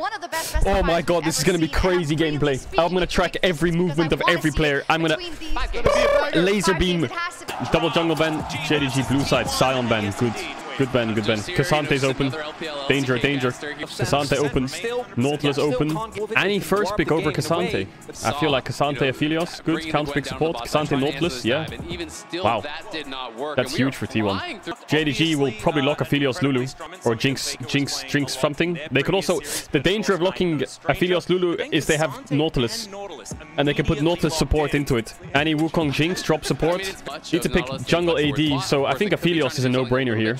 One of the best, best Oh my god, this is gonna be seen, and I'm crazy gameplay. I'm gonna track every movement of every player. I'm gonna laser beam, games, it has to be. double jungle ban, JDG blue side, Sion ban. Good. Good ban, good ban. K'Sante's open. Danger, danger. K'Sante open. Nautilus open. Any first pick over K'Sante. I feel like K'Sante Aphelios. Good. Counter pick support. K'Sante Nautilus. Yeah. Wow. That's huge for T1. JDG will probably lock Aphelios Lulu. Or Jinx, Jinx, Jinx something. They could also... The danger of locking Aphelios Lulu is they have Nautilus. And they can put Nautilus support into it. Any Wukong Jinx drop support. Need to pick jungle AD. So I think Aphelios is a no-brainer here.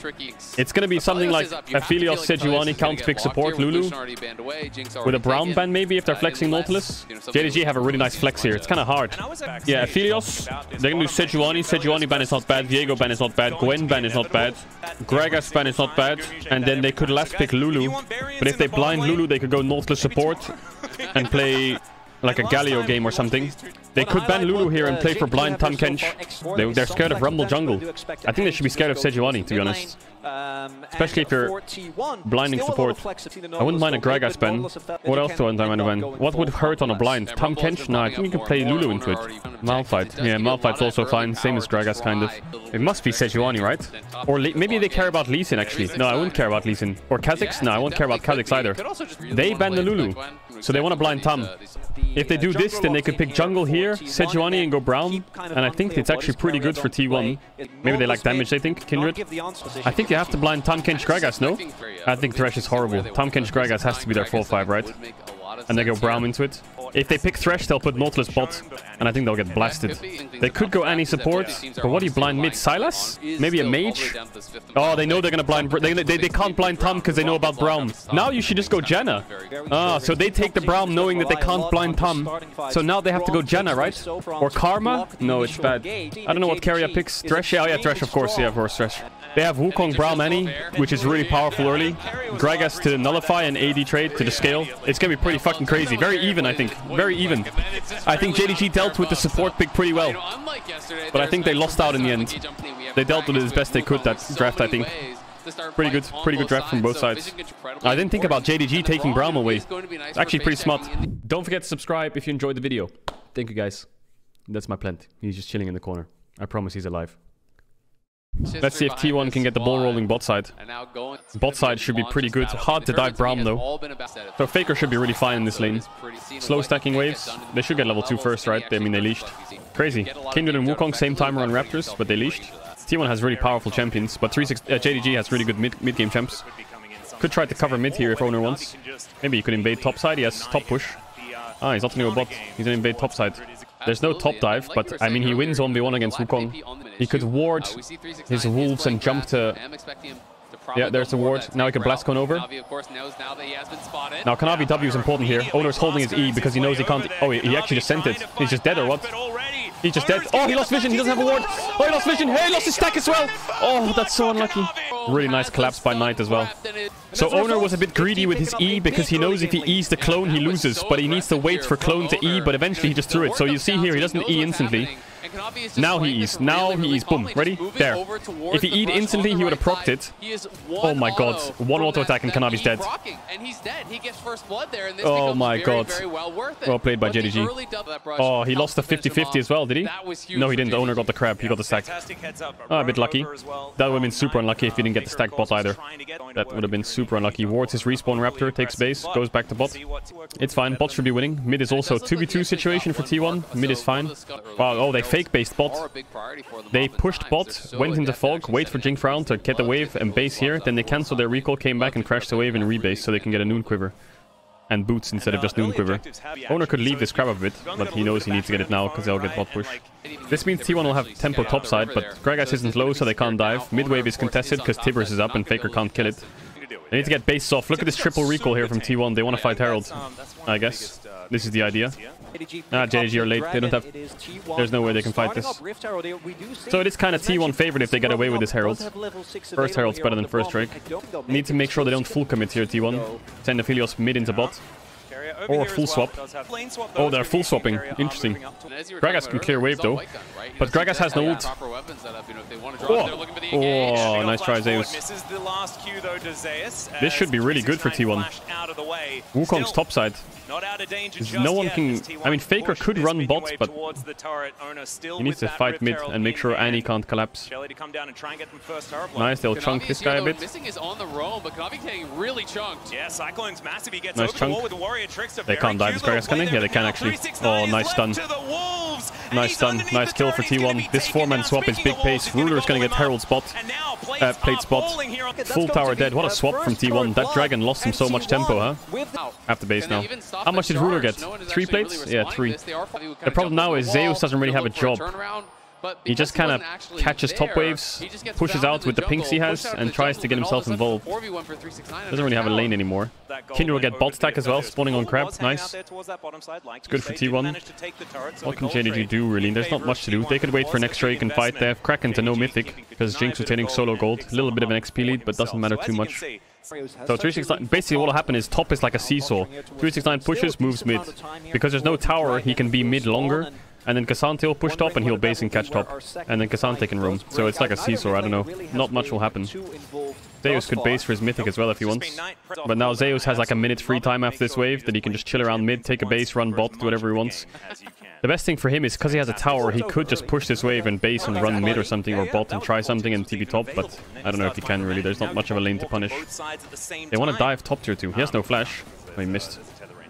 It's gonna be something like Aphelios, Sejuani, counter pick support, Lulu. With a Braum band maybe if they're flexing Nautilus. JDG have a really nice flex here. It's kind of hard. Yeah, Aphelios. They're gonna do Sejuani. Sejuani ban is not bad. Viego ban is not bad. Gwen ban is not bad. Gragas ban is not bad. And then they could last pick Lulu. But if they blind Lulu, they could go Nautilus support and play like a Galio game or something. They could ban Lulu here and play for blind Tahm Kench. They, they're scared of Rumble Jungle. I think they should be scared of Sejuani, to be honest. Especially if you're blinding support. I wouldn't mind a Gragas ban. What else do I mind a ban? What would hurt on a blind? Tahm Kench? No, I think you can play Lulu into it. Malphite. Yeah, Malphite's also fine. Same as Gragas, kind of. It must be Sejuani, right? Or Lee maybe they care about Lee Sin, actually. No, I wouldn't care about Lee Sin. Or Kha'Zix? No, I won't care about Kha'Zix either. They ban the Lulu. So they want to blind Tahm. If they do this, then they could pick jungle here, Sejuani and go Braum. And I think it's actually pretty good for T1. Maybe they like damage, they think, Kindred. I think you have to blind Tahm Kench Gragas, no? I think Thresh is horrible. Tahm Kench Gragas has to be their 4-5, right? And they go Braum into it. If they pick Thresh, they'll put Nautilus bot, and I think they'll get blasted. They could go any support, but what do you blind mid? Sylas? Maybe a mage? Oh, they know they're gonna blind... They, they, they can't blind Tahm because they know about Braum. Now you should just go Janna. Ah, so they take the Braum knowing that they can't blind Tahm. So now they have to go Janna, right? Or Karma? No, it's bad. I don't know what Keria picks. Thresh? Yeah, oh yeah, Thresh, of course. Yeah, of course, Thresh. They have Wukong Annie, which is really powerful early. Gragas to nullify and AD trade to the scale. It's gonna be pretty fucking crazy. Very even, I think. Very even. I think JDG dealt with the support pick pretty well. But I think they lost out in the end. They dealt with it as best they could that draft, I think. Pretty good, pretty good draft from both sides. I didn't think about JDG taking Braum away. It's actually pretty smart. Don't forget to subscribe if you enjoyed the video. Thank you guys. That's my plant. He's just chilling in the corner. I promise he's alive. Let's see if T1 can get the ball rolling bot side. Bot side should be pretty good. Hard to dive Braum though. So Faker should be really fine in this lane. Slow stacking waves. They should get level 2 first, right? I mean, they leashed. Crazy. Kindred and Wukong same timer on Raptors, but they leashed. T1 has really powerful champions, but 36, uh, JDG has really good mid, mid game champs. Could try to cover mid here if Oner wants. Maybe he could invade top side. He has top push. Ah, he's not going to go bot. He's going to invade top side. There's no top dive, but I mean, he wins 1v1 against Wukong. He could ward his wolves and jump to... Yeah, there's the ward. Now he can blast cone over. Now Kanavi W is important here. Oner's holding his E because he knows he can't... Oh, he actually just sent it. He's just dead or what? He's just dead. Oh, he lost vision. He doesn't have a ward. Oh, he lost vision. Hey, he lost his stack as well. Oh, that's so unlucky. Really nice collapse by Knight as well. So Oner was a bit greedy with his E because he knows if he E's the clone, he loses. But he needs to wait for clone to E, but eventually he just threw it. So you see here, he doesn't E instantly. Now he E's. Now he E's. Boom. Ready? There. If he E'd instantly, he would have procced it. Oh my god. One auto attack and Kanavi's dead. Oh my god. Very Well played by JDG. Oh, he lost the 50-50 as well, did he? No, he didn't. The Oner got the crab. He got the stack. Oh, ah, a bit lucky. That would have been super unlucky if he didn't get the stack bot either. That would have been super unlucky. Wards his respawn Raptor, takes base, goes back to bot. It's fine. Bot should be winning. Mid is also a 2v2 situation for T1. Mid is fine. Wow. Oh, they fake-based bot. They pushed bot, went into fog, wait for Jinx Braum to get the wave and base here. Then they cancelled their recall, came back and crashed the wave and rebase so they can get a Noon Quiver. And boots instead of just Noon Quiver. Oner could leave this crab a bit, but he knows he needs to get it now because they'll get bot push. This means T1 will have tempo topside, but Gragas isn't low so they can't dive. Mid wave is contested because Tibbers is up and Faker can't kill it. They need to get base off. Look at this triple recall here from T1. They want to fight Herald, I guess. This is the idea. Ah, JDG are late. They don't have... There's no way they can fight this. So it is kind of T1 favorite if they get away with this Herald. First Herald's better than first Drake. Need to make sure they don't full commit here, T1. Send Aphelios mid into bot. Or full swap. Oh, they're full swapping. Interesting. Gragas can clear wave though. But Gragas has no ult. Oh, oh nice try, Zeus. This should be really good for T1. Wukong's topside. No one can... I mean, Faker could run bots, but he needs to fight mid and make sure Annie can't collapse. Nice, they'll chunk this guy a bit. Missing is on the roam, but Kanavi getting really chunked. Yeah, Cyclone's massive. He gets nice chunk. the with Warrior Tricks. They can't dive this Gragas, can they? Yeah, they can actually. Oh, nice stun. Nice stun. Nice kill for T1. This four-man swap is big pace. Ruler's gonna get Herald spot. Uh, plate spot. Full tower dead. What a swap from T1. That dragon lost him so much tempo, huh? After base now. How much did Ruler get? Three plates? Yeah, three. The problem now is Zeus doesn't really have a job. He just kind of catches top waves, pushes out with the pinks he has, and tries to get himself involved. Doesn't really have a lane anymore. Kindred will get bot stack as well, spawning on Crab. Nice. It's good for T1. What can JDG do, really? There's not much to do. They could wait for next Drake and fight. They have Kraken to no Mythic, because Jinx was hitting solo gold. A little bit of an XP lead, but doesn't matter too much. So 369, basically what will happen is top is like a seesaw. 369 pushes, moves mid. Because there's no tower, he can be mid longer. And then K'Sante will push top and he'll base and catch top. And then K'Sante can roam. So it's like a seesaw, I don't know. Not much will happen. Zeus could base for his mythic as well if he wants. But now Zeus has like a minute free time after this wave that he can just chill around mid, take a base, run bot, do whatever he wants. The best thing for him is because he has a tower, he could just push this wave and base and run mid or something or bot and try something and TP top, but I don't know if he can really. There's not much of a lane to punish. They want to dive top tier 2. He has no flash. Oh, he missed.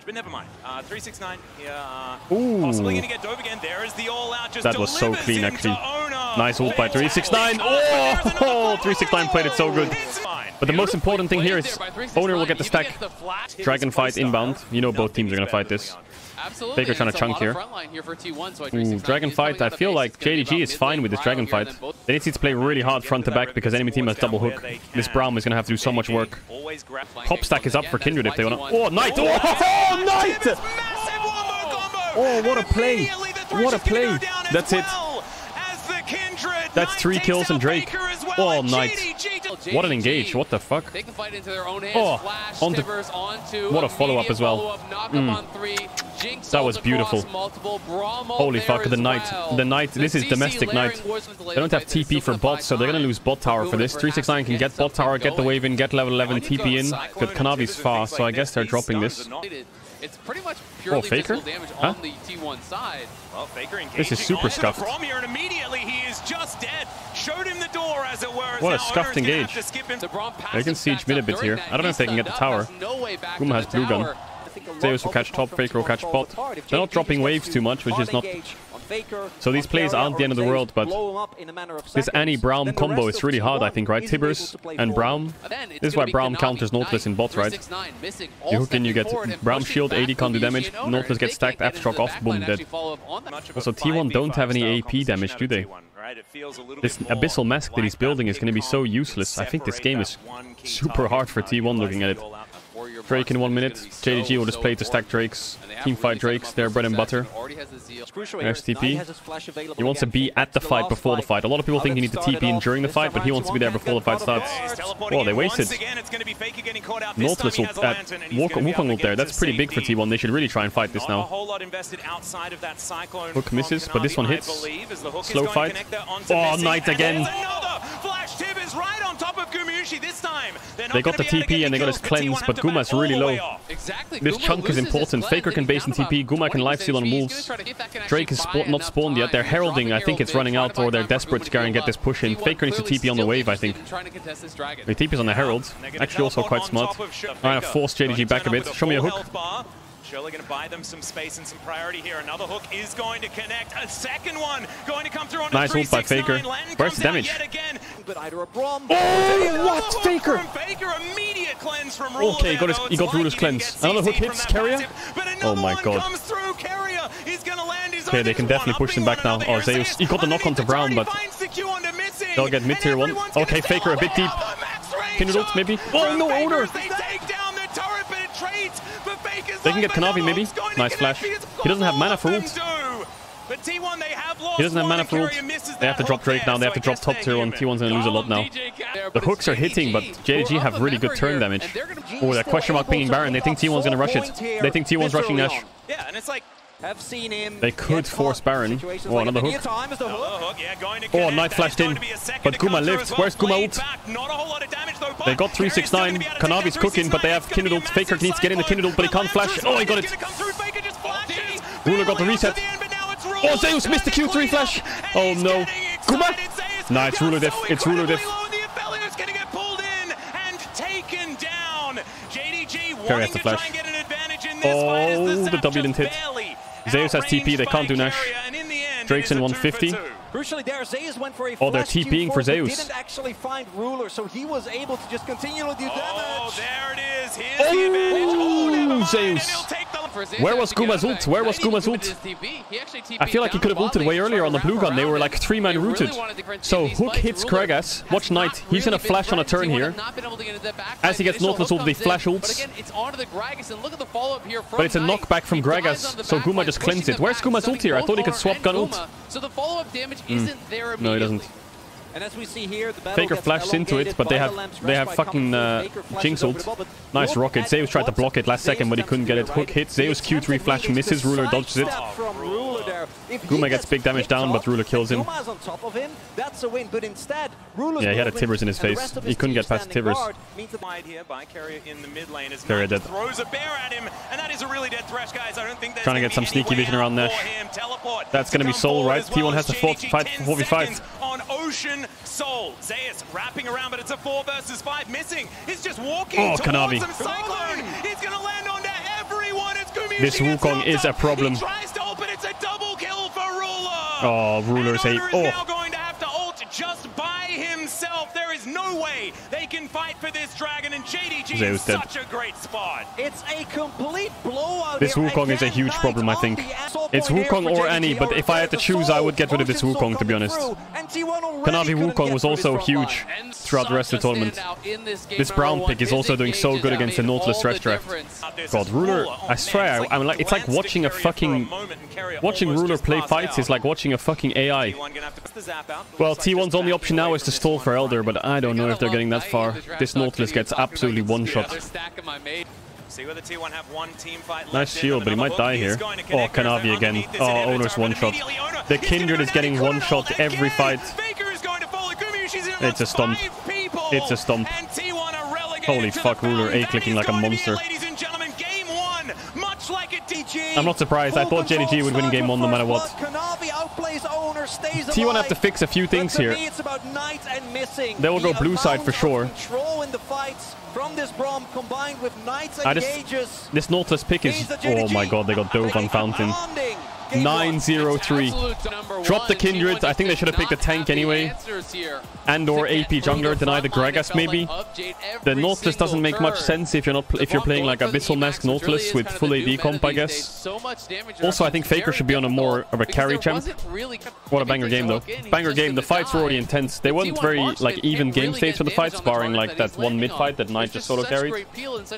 But never mind. Uh, 369 here. Uh, Ooh. Possibly going to get dove again. There is the all out. Just that was so clean, actually. Nice ult by 369. Oh, 369 played it so good. But the most important thing here is Oner will get the stack. Dragon fight inbound. You know both teams are going to fight this. Absolutely. Faker trying to chunk here. Ooh, Dragon fight. I feel like JDG is fine with this Dragon fight. They need to play really hard front to back because enemy team has double hook. This Braum is going to have to do so much work. Top stack is up for Kindred if they want to... Oh, Knight! Oh, oh, Knight! Oh, what a play! What a play! That's it. That's three kills and Drake. Oh, Knight. What an engage. What the fuck? They can fight into their own hands. Oh, Flash, onto- Stivers onto what a follow-up as well. Follow-up, Mm. three. Jinx That was beautiful. Holy fuck, the as Knight. well. The Knight. This is domestic layering Knight. wars with the They don't have. TP for Still bots, so they're going to lose bot tower for this. 369 can get bot tower, get the wave in, get level 11 TP in. But Kanavi's far, so I guess they're dropping this. It's pretty much oh, purely Oh, Faker? physical damage Huh? on the T1 side. Well, Faker This is super onto scuffed. From here, and immediately he is just dead. Showed him the door, as it were. What a scuffed Oner's gonna have engage. to skip him. They can siege stacks mid a bit here. I don't know if they can get the tower. No way back Guma has blue gun. tower. Zeus will catch top, Faker will catch bot. They're not dropping waves too much, which is not... So these plays aren't the end of the world, but this Annie Braum combo is really hard, I think, right? Tibbers and Braum. This is why gonna be Braum counters Nautilus in bot, right? You all hook in, you get forward and Braum shield, back 80 can't do damage, Lucian Nautilus gets can't stacked, get aftershock into off, boom, dead. actually follow up on that. Much of a Also, T1 don't have any AP damage, do they? style competition out of T1, right? It feels a little This bit Abyssal Mask that he's building is going to be so useless. I think this game is super hard for uh, T1 looking at it. The all-out. Warrior Drake in one minute. JDG will just play to stack. Drakes. And they have Team fight really set him Drakes, up their bread and butter. He already has the zeal. There's TP. He wants to be at the fight before the fight. A lot of people think he needs to TP in during the fight, but he wants to be there before the fight starts. He's teleporting Oh, they wasted. once again. It's going to be Faker getting caught out. Nautilus time ult, he uh, lantern and he's Wukong gonna be able to ult there. That's pretty big for. T1. They should really try and fight this now. whole lot invested outside of that cyclone. Hook misses, but this one hits. believe, as the hook is Slow fight. connect there Oh, Knight again. Is right on top of Gumayushi this time. They're not They got the be able to TP and they got his kills, but T1 cleanse, but to back Guma's really low. Exactly. This Guma chunk is important. Faker can base he's in TP. Guma can 20% life steal on HP. Wolves. gonna try to see if that can Drake is actually not spawned yet. They're heralding. I think it's running out, trying or they're find time for desperate to try and get this push in. Faker needs to TP on the wave, I think. in trying to contest this dragon. The TP is on the Herald. Actually, also quite smart. Trying to force JDG back a bit. Show me a hook. Surely going to buy them some space and some priority here. Another hook is going to connect. A second one going to come through on Nice ult by Faker. Where's the damage? Oh, what? Faker? Faker immediate cleanse from Okay, he got his- he got Ruler's cleanse. Another hook hits Keria? Oh my god. Okay, they can definitely push them back now. Oh, Zeus. He got the knock on onto Braum, but they'll get mid tier one. Okay, Faker a bit deep. Kindred ult, maybe? Oh, no, Oner! They can get Kanavi, maybe? Nice flash. He doesn't have mana for ult. But T1, they have lost He doesn't have mana and for ult. They have to drop Drake now. They have to drop top tier one. human. T1's gonna lose a lot now. The hooks are hitting, but JDG have really good turn damage. Oh, that question mark pinging Baron. They think T1's gonna rush it. They think T1's rushing Nash. Yeah, and it's like, Have seen him. They could force Baron. Oh, like another hook. time the hook. hook, yeah, going to Oh, connect. Knight flashed in. to be a second But to Guma come lived. well. Where's Guma Played ult? back, Not a whole lot of damage though, They got 369. still gonna be able to take Kanavi's cooking, but they have 369. Kindred ult. It's gonna be a Faker needs to get in the massive Kindred but he can't flash. Oh, he got it. gonna come through. Faker just oh, flashes. Ruler got the reset. to the end, but now it's Ruler Oh, Zeus missed the Q3 flash. Oh, no. getting Guma. excited. Zeus Nah, it's Ruler diff. It's Ruler diff. incredibly low, The Aphelios gonna get pulled in and taken down. JDG has wanting to to try flash. and get an advantage in this fight as Oh, the the W just didn't hit. Barely Zeus has TP, they can't do Nash. Keria, and in the end, Drake's in a two for 150. Crucially there, Zeus went for a Oh, they're TPing for but Zeus. didn't actually find Ruler, so he was able to just continue to do damage. Oh, there it is. Here's oh, the advantage. Oh, never mind. Zeus. And he'll take the Where was Guma's ult? Where was Guma's ult? I feel like he could have ulted way earlier on the blue gun. They were like three man rooted. So Hook hits Gragas. Watch Knight. He's gonna flash on a turn here. As he gets Nautilus ult, they flash ults. But it's a knockback from Gragas, so Guma just cleans it. Where's Guma's ult here? I thought he could swap gun ult. So the follow-up damage hmm. isn't there No, he doesn't. Faker gets flashed into it, but they have they have fucking coming uh, through. Jinx ult. the ball, but Nice rocket. at Zeus tried to block it last second, but he couldn't get it. Hook do, hit. Zeus Q3 flash misses. Ruler dodges it. step From Ruler there. If Guma gets gets big damage down, but Ruler kills him. Guma's on top of him. That's a win, but instead, Ruler's Yeah, he had a movement Tibbers in his face. He couldn't get past standing Tibbers. guard means that Wide here by Keria in the mid lane as Keria Knight dead. throws a bear at him, and that is a really dead thresh, guys. I don't think Trying to get some sneaky vision around out Nash. for him. Teleport That's gonna be come Soul, right? T1 has to fight for 4v5. Seconds on Ocean Soul. Zeus wrapping around, but it's a four versus five. Missing. He's just walking Oh, towards Kanavi. him. Cyclone. He's gonna land onto everyone. It's Gumayushi This Wukong is a problem. He tries to open. It's a double kill for Ruler. Oh, Ruler's and a- Oda is oh. Now going to have to ult just by himself. There is no way they can fight for this dragon, and JDG is dead. such a great spot. It's a complete blowout. This here. Wukong is a huge problem, I think. It's point here Wukong or JDG. Annie, but if I had to choose, I would get rid of this Ocean Soul Wukong, to be honest. through, and T1 already Kanavi couldn't Wukong was also huge throughout the rest of the tournament. This Braum pick is also doing so good against the Nautilus stretch draft. God, Ruler, I swear, I- I'm like- it's like watching a fucking- Watching Ruler play fights is like watching a fucking AI. Well, T1's only option now is to stall for Elder, but I don't know if they're getting that far. This Nautilus gets absolutely one-shot. See whether T1 have one team fight left Nice shield, but he might die here. is going to Oh. Kanavi again. Oh, Oner's one-shot. The Kindred is getting one-shot every fight. Faker is going to follow Gumayushi's in It's a stomp. It's a stomp. And T1 are relegated Holy fuck, Ruler. A-clicking like a is going to be monster. it, Ladies and gentlemen, game one, much like it did. I'm not surprised. I thought JDG would win game one no matter what. T1 have to fix a few things here. me, it's about Knight and missing. They will go blue side for sure. In the fights from this Braum combined with Knight's I just- This Nautilus pick is... Oh my god, they got dove on Fountain. Commanding game one. 9-0-3. Drop the Kindred. I think they should have picked a tank anyway. And or AP jungler, deny the Gragas maybe. The Nautilus doesn't make much sense if you're not if you're playing like Abyssal Mask Nautilus with full AD comp, I guess. Also, I think Faker should be on a more of a carry champ. What a banger game though. Banger game. The fights were already intense. They weren't very like even game states for the fights, barring like that one mid fight that Knight just solo carried.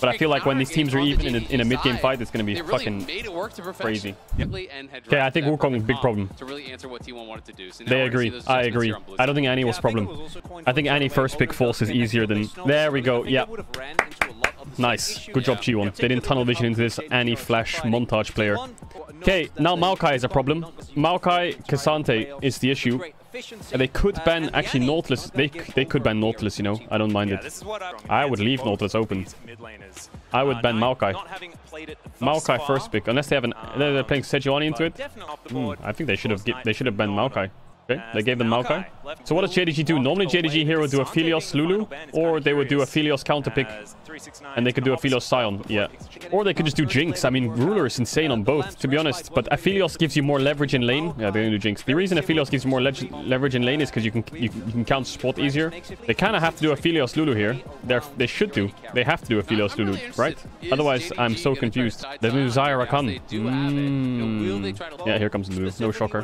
But I feel like when these teams are even in a, in a mid game fight, it's gonna be fucking crazy. Okay, I think Wukong is big problem. To really answer what T1 wanted to do. So They we're gonna see agree. I agree. here on Blue I don't think Annie was problem. I think Annie first pick force is easier than... There we go. Yeah. Nice. Good job, G1. They didn't tunnel vision into this Annie Flash montage player. Okay, now Maokai is a problem. Maokai K'Sante is the issue. And they could ban actually Nautilus. They they could ban Nautilus, you know. I don't mind it. this is what I would leave Nautilus open. I would ban Maokai. Maokai first pick, unless they have an they're playing Sejuani into it. Hmm, I think they should have they should have banned Maokai. Okay, they gave them Maokai. So what does JDG do? Normally JDG here would do Aphelios Lulu, or they would do Aphelios counter pick, and they could do a Philios Sion, yeah. Or they could just do Jinx. I mean, Ruler is insane on both, to be honest. But Aphelios gives you more leverage in lane. Yeah, they're gonna do Jinx. The reason Aphelios gives you more leg- leverage in lane is because you can you, you can counter support easier. They kind of have to do Aphelios Lulu here. They're they should do. They have to do Aphelios Lulu, right? Otherwise, I'm so confused. They do Xayah Rakan. Mm. Yeah, here comes Lulu. No shocker.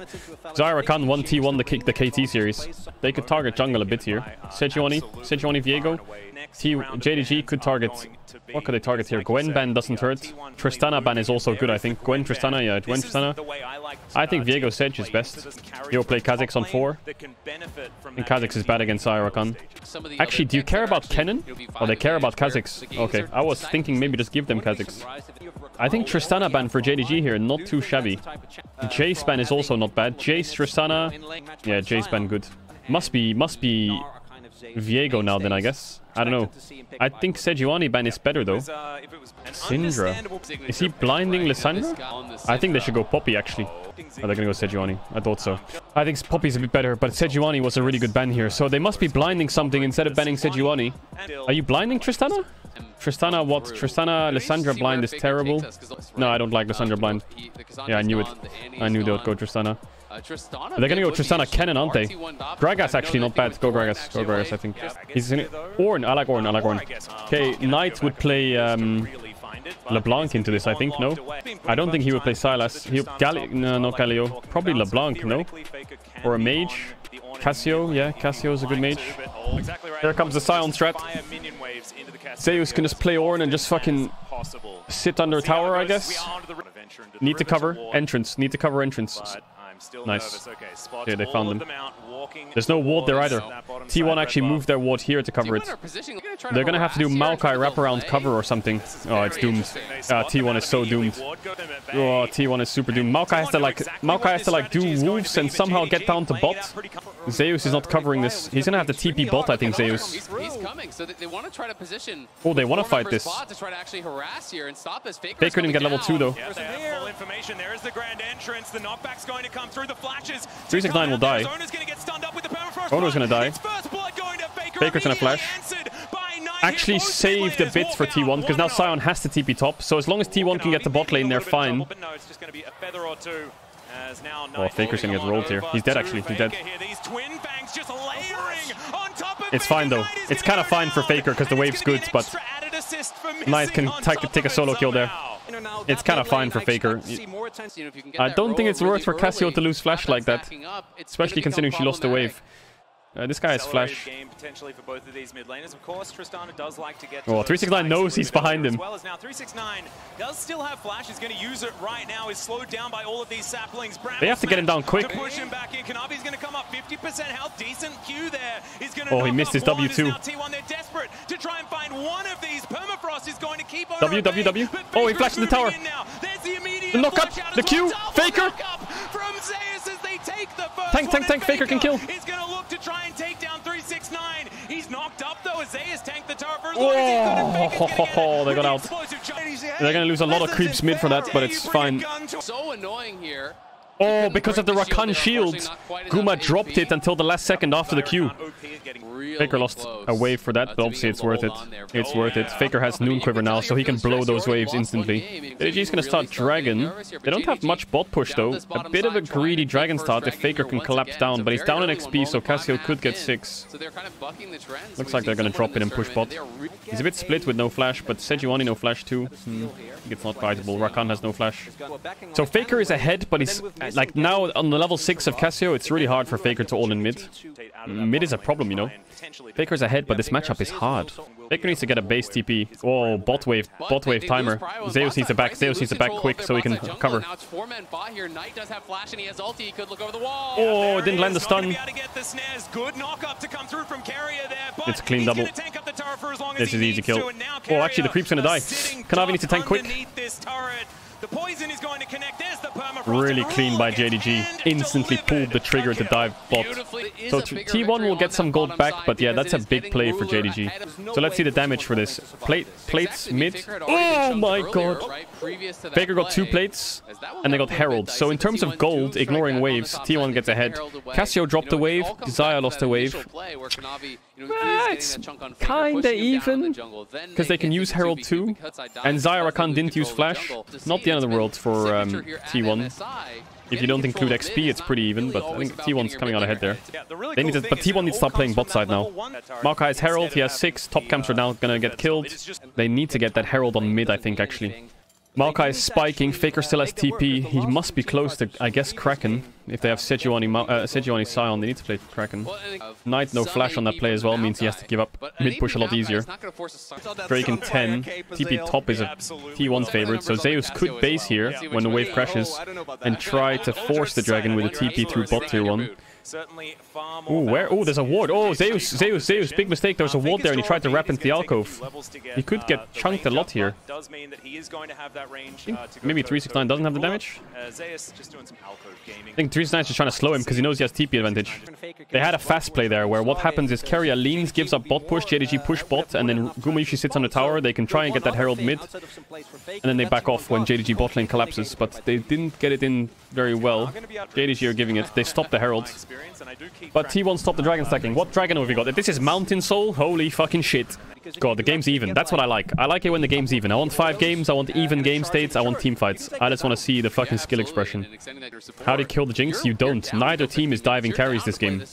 Xayah Rakan 1t1 the, K- the KT series. They could target jungle a bit here. Sejuani, Sejuani Viego. T JDG could target What could they target here? Gwen ban doesn't hurt. Tristana ban is also good, I think. Gwen, Tristana, yeah, Gwen, Tristana. I think Viego Sedge is best. You'll play Kha'Zix on 4. And Kha'Zix is bad against Irakan. Actually, do you care about Kennen? Oh, they care about Kha'Zix. Okay, I was thinking maybe just give them Kha'Zix. I think Tristana ban for JDG here, not too shabby. Jace ban is also not bad. Jace, Tristana... Yeah, Jace ban good. Must be, must be Viego now then, I guess. I don't know. I think Sejuani ban is better though. Syndra. Is he blinding Lissandra? I think they should go Poppy actually. Oh, they're gonna go Sejuani. I thought so. I think Poppy's a bit better, but Sejuani was a really good ban here. So they must be blinding something instead of banning Sejuani. Are you blinding Tristana? Tristana what? Tristana Lissandra blind is terrible. No, I don't like Lissandra blind. Yeah, I knew it. I knew they would go Tristana. Uh, They're gonna go Tristana Kennen, aren't they? Gragas actually not bad. Go Gragas. Go Gragas, I think. He's in it. Ornn. I like Ornn. I like Ornn. Okay, Knight would play um, LeBlanc into this, I think. No? I don't think he would play Sylas. He Gali no, not Galio. Probably LeBlanc, no? Or a mage. Cassio, yeah, Cassio is a good mage. Here comes the Sion threat. Zeus can just play Ornn and just fucking sit under a tower, I guess. Need to cover entrance. Need to cover entrance. Nice. Okay, they found them. There's no ward there either. T1 actually moved their ward here to cover it. They're gonna have to do Maokai wraparound cover or something. Oh, it's doomed. Uh, T1 is so doomed. Oh, T1 is super doomed. Maokai has to like Maokai has to like do wolves and somehow get down to bot. Zeus is not covering this. He's gonna have to TP bot, I think, Zeus. He's they want to try to position. Oh, they want to fight this. To try to actually harass here and stop this. Faker didn't get level two though. Yeah, they have full information. There is the grand entrance. The knockback's going to come through the flashes. 369 will die. Oner's gonna die. Faker's gonna flash. Actually saved a bit for T1 because now Sion has to TP top. So as long as T1 can get the bot lane, they're fine. Oh, Faker's gonna get rolled here. He's dead actually. He's dead. It's fine though. It's kind of fine for Faker because the wave's good, but Knight can take a solo kill there. It's kind of fine for Faker. I don't think it's worth for Cassio to lose Flash like that. Especially considering she lost the wave. Uh, this guy has flash. Game potentially for both of these mid laners. Of course, Tristana does like to get. To oh, 369 knows he's behind him. As well as now 369 does still have flash. He's going to use it right now. Is slowed down by all of these saplings. they have to get him down quick. To push him back in. Kanavi's going to come up 50% health. Decent Q there. He's going to. Oh, he missed his W2. T1, they're desperate to try and find one of these. Permafrost is going to keep on. W W W. Oh, he flashed in the tower. The knock up. The Q. Faker. Tank, tank, tank. Faker can kill. He's going to look to try and take down 369. He's knocked up though. Zeus tanked the tower for as long as he. Oh, they got out. They're going to lose a lot of creeps mid for that, but it's fine. So annoying here. Oh, because of the Rakan shield, Guma dropped it until the last second after the Q. Faker lost a wave for that, but obviously it's worth it. It's worth it. Faker has Noon Quiver now, so he can blow those waves instantly. is gonna start Dragon. They don't have much bot push though. A bit of a greedy Dragon start if Faker can collapse down, but he's down in XP, so Cassio could get 6. Looks like they're gonna drop it and push bot. He's a bit split with no flash, but Sejuani no flash too. Hmm. It's not fightable. Rakan has no flash. So Faker is ahead, but he's like now on the level 6 of Cassio, it's really hard for Faker to all in mid. Mm, mid is a problem, you know. Faker's ahead, but this matchup is hard. Faker needs to get a base TP. Oh, bot wave. Bot wave timer. Zeus needs to back. Zeus needs to back quick so he can cover. Oh, didn't land the stun. It's a clean double. This is easy kill. Oh, actually, the creep's gonna die. Kanavi needs to tank quick. The poison is going to connect. There's the permafrost. Really clean by JDG. Instantly pulled the trigger to dive bot. So T1 will get some gold back, but yeah, that's a big play for JDG. So let's see the damage for this. Plate, plates, mid. Oh my god. Faker got two plates, and they got Herald. So in terms of gold, ignoring waves, T1 gets ahead. Cassio dropped a wave, Desire lost a wave. Ah, it's kinda even, because they can use Herald too. And Xayah Rakan didn't use Flash. Not the end of the world for um, T1. If you don't include XP, it's pretty even, but I think T1's coming out ahead there. They need to, but T1 needs to stop playing bot side now. Maokai is Herald, he has 6, top camps are now gonna get killed. They need to get that Herald on mid, I think, actually. Maokai is spiking. Faker still has TP. He must be close to, I guess, Kraken. If they have Sejuani, Ma- uh, Sejuani Sion, they need to play Kraken. Knight, no flash on that play as well, means he has to give up mid push a lot easier. Drake in 10. TP top is a T1 favorite, so Zeus could base here when the wave crashes and try to force the dragon with a TP through bot tier 1. Certainly far Ooh, where? Oh, there's a ward. Oh, Zeus, Zeus, Zeus. Big mistake. There was a ward there and he tried to wrap into the alcove. He could get chunked a lot here. Does mean that he is going to have that range. uh, to maybe 369 doesn't have the damage? Uh, Zeus just doing some alcove gaming. I think 369 is just trying to slow him because he knows he has TP advantage. They had a fast play there where what happens is Keria leans, gives up bot push, JDG push bot, and then Gumayushi sits on the tower. They can try and get that Herald mid, and then they back off when JDG bot lane collapses. But they didn't get it in very well. JDG are giving it. They stopped the Herald. Experience, and I do keep But T1 stopped the dragon uh, stacking. What dragon have we got? This is Mountain Soul? Holy fucking shit. God, the game's even. That's what I like. I like it when the game's even. I want five games, I want even game states, I want team fights. I just want to see the fucking skill expression. How do you kill the Jinx? You don't. Neither team is diving carries this game.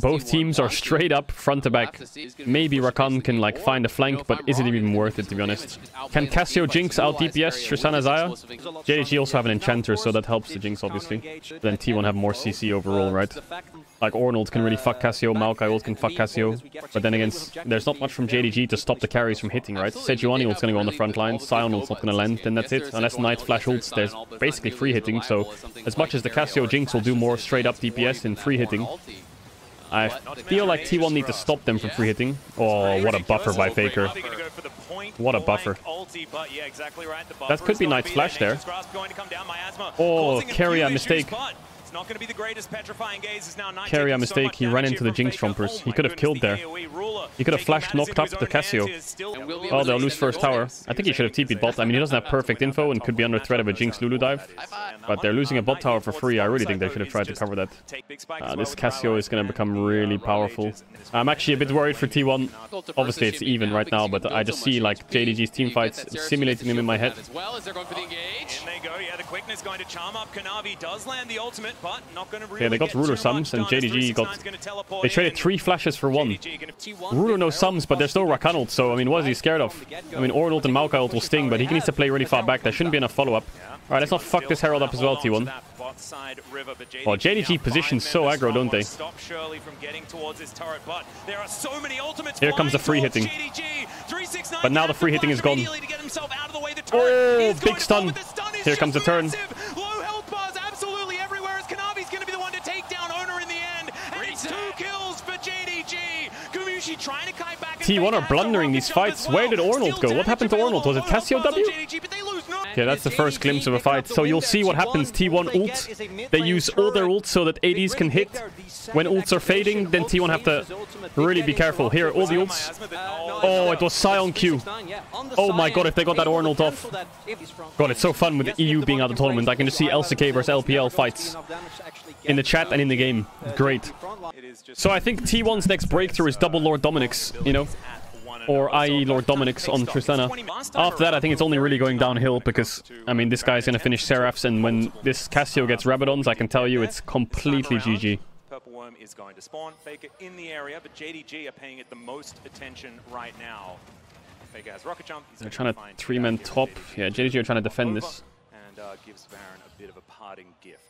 Both teams are straight up front to back. Maybe Rakan can like find a flank, but is it even worth it to be honest? Can Cassio Jinx out DPS Tristana Xayah? JDG also have an enchanter, so that helps the Jinx obviously. Then T1 have more CC overall, right? Like Ornold can really fuck Cassio, Maokai ult can fuck Cassio. But then again, there's not much from JDG to stop the carries from hitting, right? Sejuani ult's gonna go on the front line, Sion ult's not gonna land, then that's it. Unless Knight flash ults, there's basically free hitting, so as much as the Cassio Jinx will do more straight up DPS in free hitting, I feel like T1 need to stop them from free hitting. Oh, what a buffer by Faker. What a buffer. That could be Knight's flash there. Oh, oh Keria mistake. It's not going to be the greatest petrifying gaze. Is now Knight Keria taking so mistake. much He ran into the Jinx Faker. Trumpers. Oh He could have killed there. He could have flashed knocked up the Cassio. hands. He Oh, they'll lose first tower. I think he should have TP'd bot. I mean, he doesn't have perfect info and could be under threat of a Jinx Lulu dive. But they're losing a bot tower for free. I really think they should have tried to cover that. Uh, this Cassio is going to become really powerful. I'm actually a bit worried for T1. Obviously, it's even right now, but I just see like JDG's team fights simulating him in my head. As well as they're going for the engage. In they go. Yeah, the quickness going to charm up. Kanavi does land the ultimate, but not going to really Yeah, they got ruler sums, and JDG got- 369's gonna teleport They traded three flashes for one. Ruler no sums, but there's no Rakan ult, so I mean, what is he scared of? I mean, Ornn ult and Maokai will sting, but he needs to play really far back. There shouldn't be enough follow-up. Alright, let's not fuck this Herald up as well, T1. Oh, JDG positions so aggro, don't they? Stop Shirley from getting towards this turret, but there are so many ultimates Here comes the free hitting. towards JDG. 369 But now the free hitting is gone. immediately to get himself out of the way. The Oh, big stun. fall, but the stun is Here comes the turn. Two kills for JDG. Gumayushi trying to kite back. and T1 are Faker has a blundering these fights. Where did Ornold Still go? What happened to damage Ornold? Was it. Cassio Low health bars W? on JDG, but they lose no- Okay, that's the first glimpse of a fight. So you'll see what happens. T1 ult. They use all their ults so that ADs can hit. When ults are fading, then T1 have to really be careful. Here, all the ults. Oh, it was Sion Q. Oh my god, if they got that Ornold off. God, it's so fun with the EU being out of the tournament. I can just see LCK versus LPL fights in the chat and in the game. Great. It is just So I think T1's next breakthrough is double Lord Dominik's, you know? Or i.e. Lord Dominik's on Tristana. After that, I think it's only really going downhill because, I mean, this guy's gonna finish Seraphs and when this Cassio gets Rabadons, I can tell you it's completely GG. Purple Worm is going to spawn. Faker in the area, but JDG are paying it the most attention right now. Faker has rocket jump. He's They're trying to find three-man top. Yeah, JDG are trying to defend this. And uh, gives Baron a bit of a parting gift.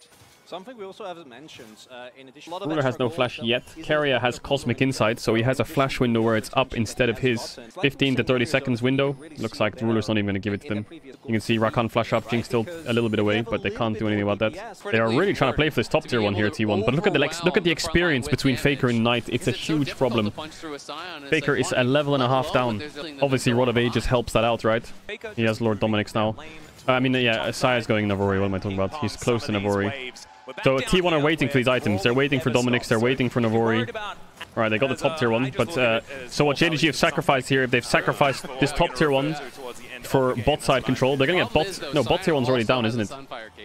Something we also haven't mentioned, uh, in addition, Ruler has no flash yet. really has Cosmic Insight, so he has a flash window where it's up instead of his 15 to 30 seconds window. Looks like the Ruler's not even gonna give it to them. You can see Rakan flash up, Jinx still a little bit away, but they can't do anything about that. They are really trying to play for this top tier one here, T1. But look at the look at the experience between Faker and Knight. It's a huge problem. Faker is a level and a half down. Obviously, Rod of Ages helps that out, right? He has Lord Dominik's now. I mean, yeah, Xayah's going Navori. What am I talking about? He's close to Navori. So T1 are waiting for these items. They're waiting for Dominik's. They're waiting for Navori. Alright, they got the top tier one. But uh, so what JDG have sacrificed here, if they've sacrificed this top tier one for bot side control, they're gonna get bot. No, bot tier one's already down, isn't it?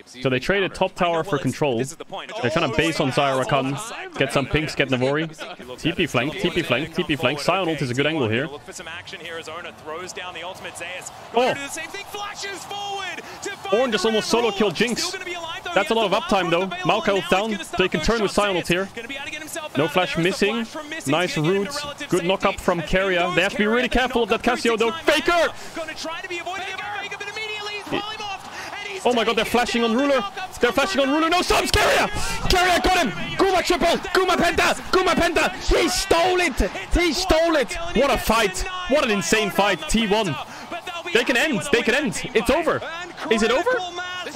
So they traded top tower for control. They're trying to base on Xayah Rakan, get some pinks, get Navori. TP flank, TP flank, TP flank. Sion ult is a good angle here. Look for some action here as Oner throws down the ultimate Zeus. Oh. Do the same thing, flashes forward to just almost solo killed Jinx. Still gonna be alive, though. That's a lot of uptime, though. Maokai ult down, so he can turn with. Sion ult here. Gonna be able to get himself No flash there. There's the missing. flash from missing. Nice root. Good knock up from Keria. They have to be really careful of that Cassio, though. 369. Faker! Gonna be avoided by Faker, but immediately he's pulling off. Oh my god, they're flashing on Ruler. They're flashing on Ruler. No subs, Keria! Keria got him! Guma triple! Guma penta! Guma penta! He stole it! He stole it! What a fight! What an insane fight. T1. They can end. They can end. It's over. Is it over?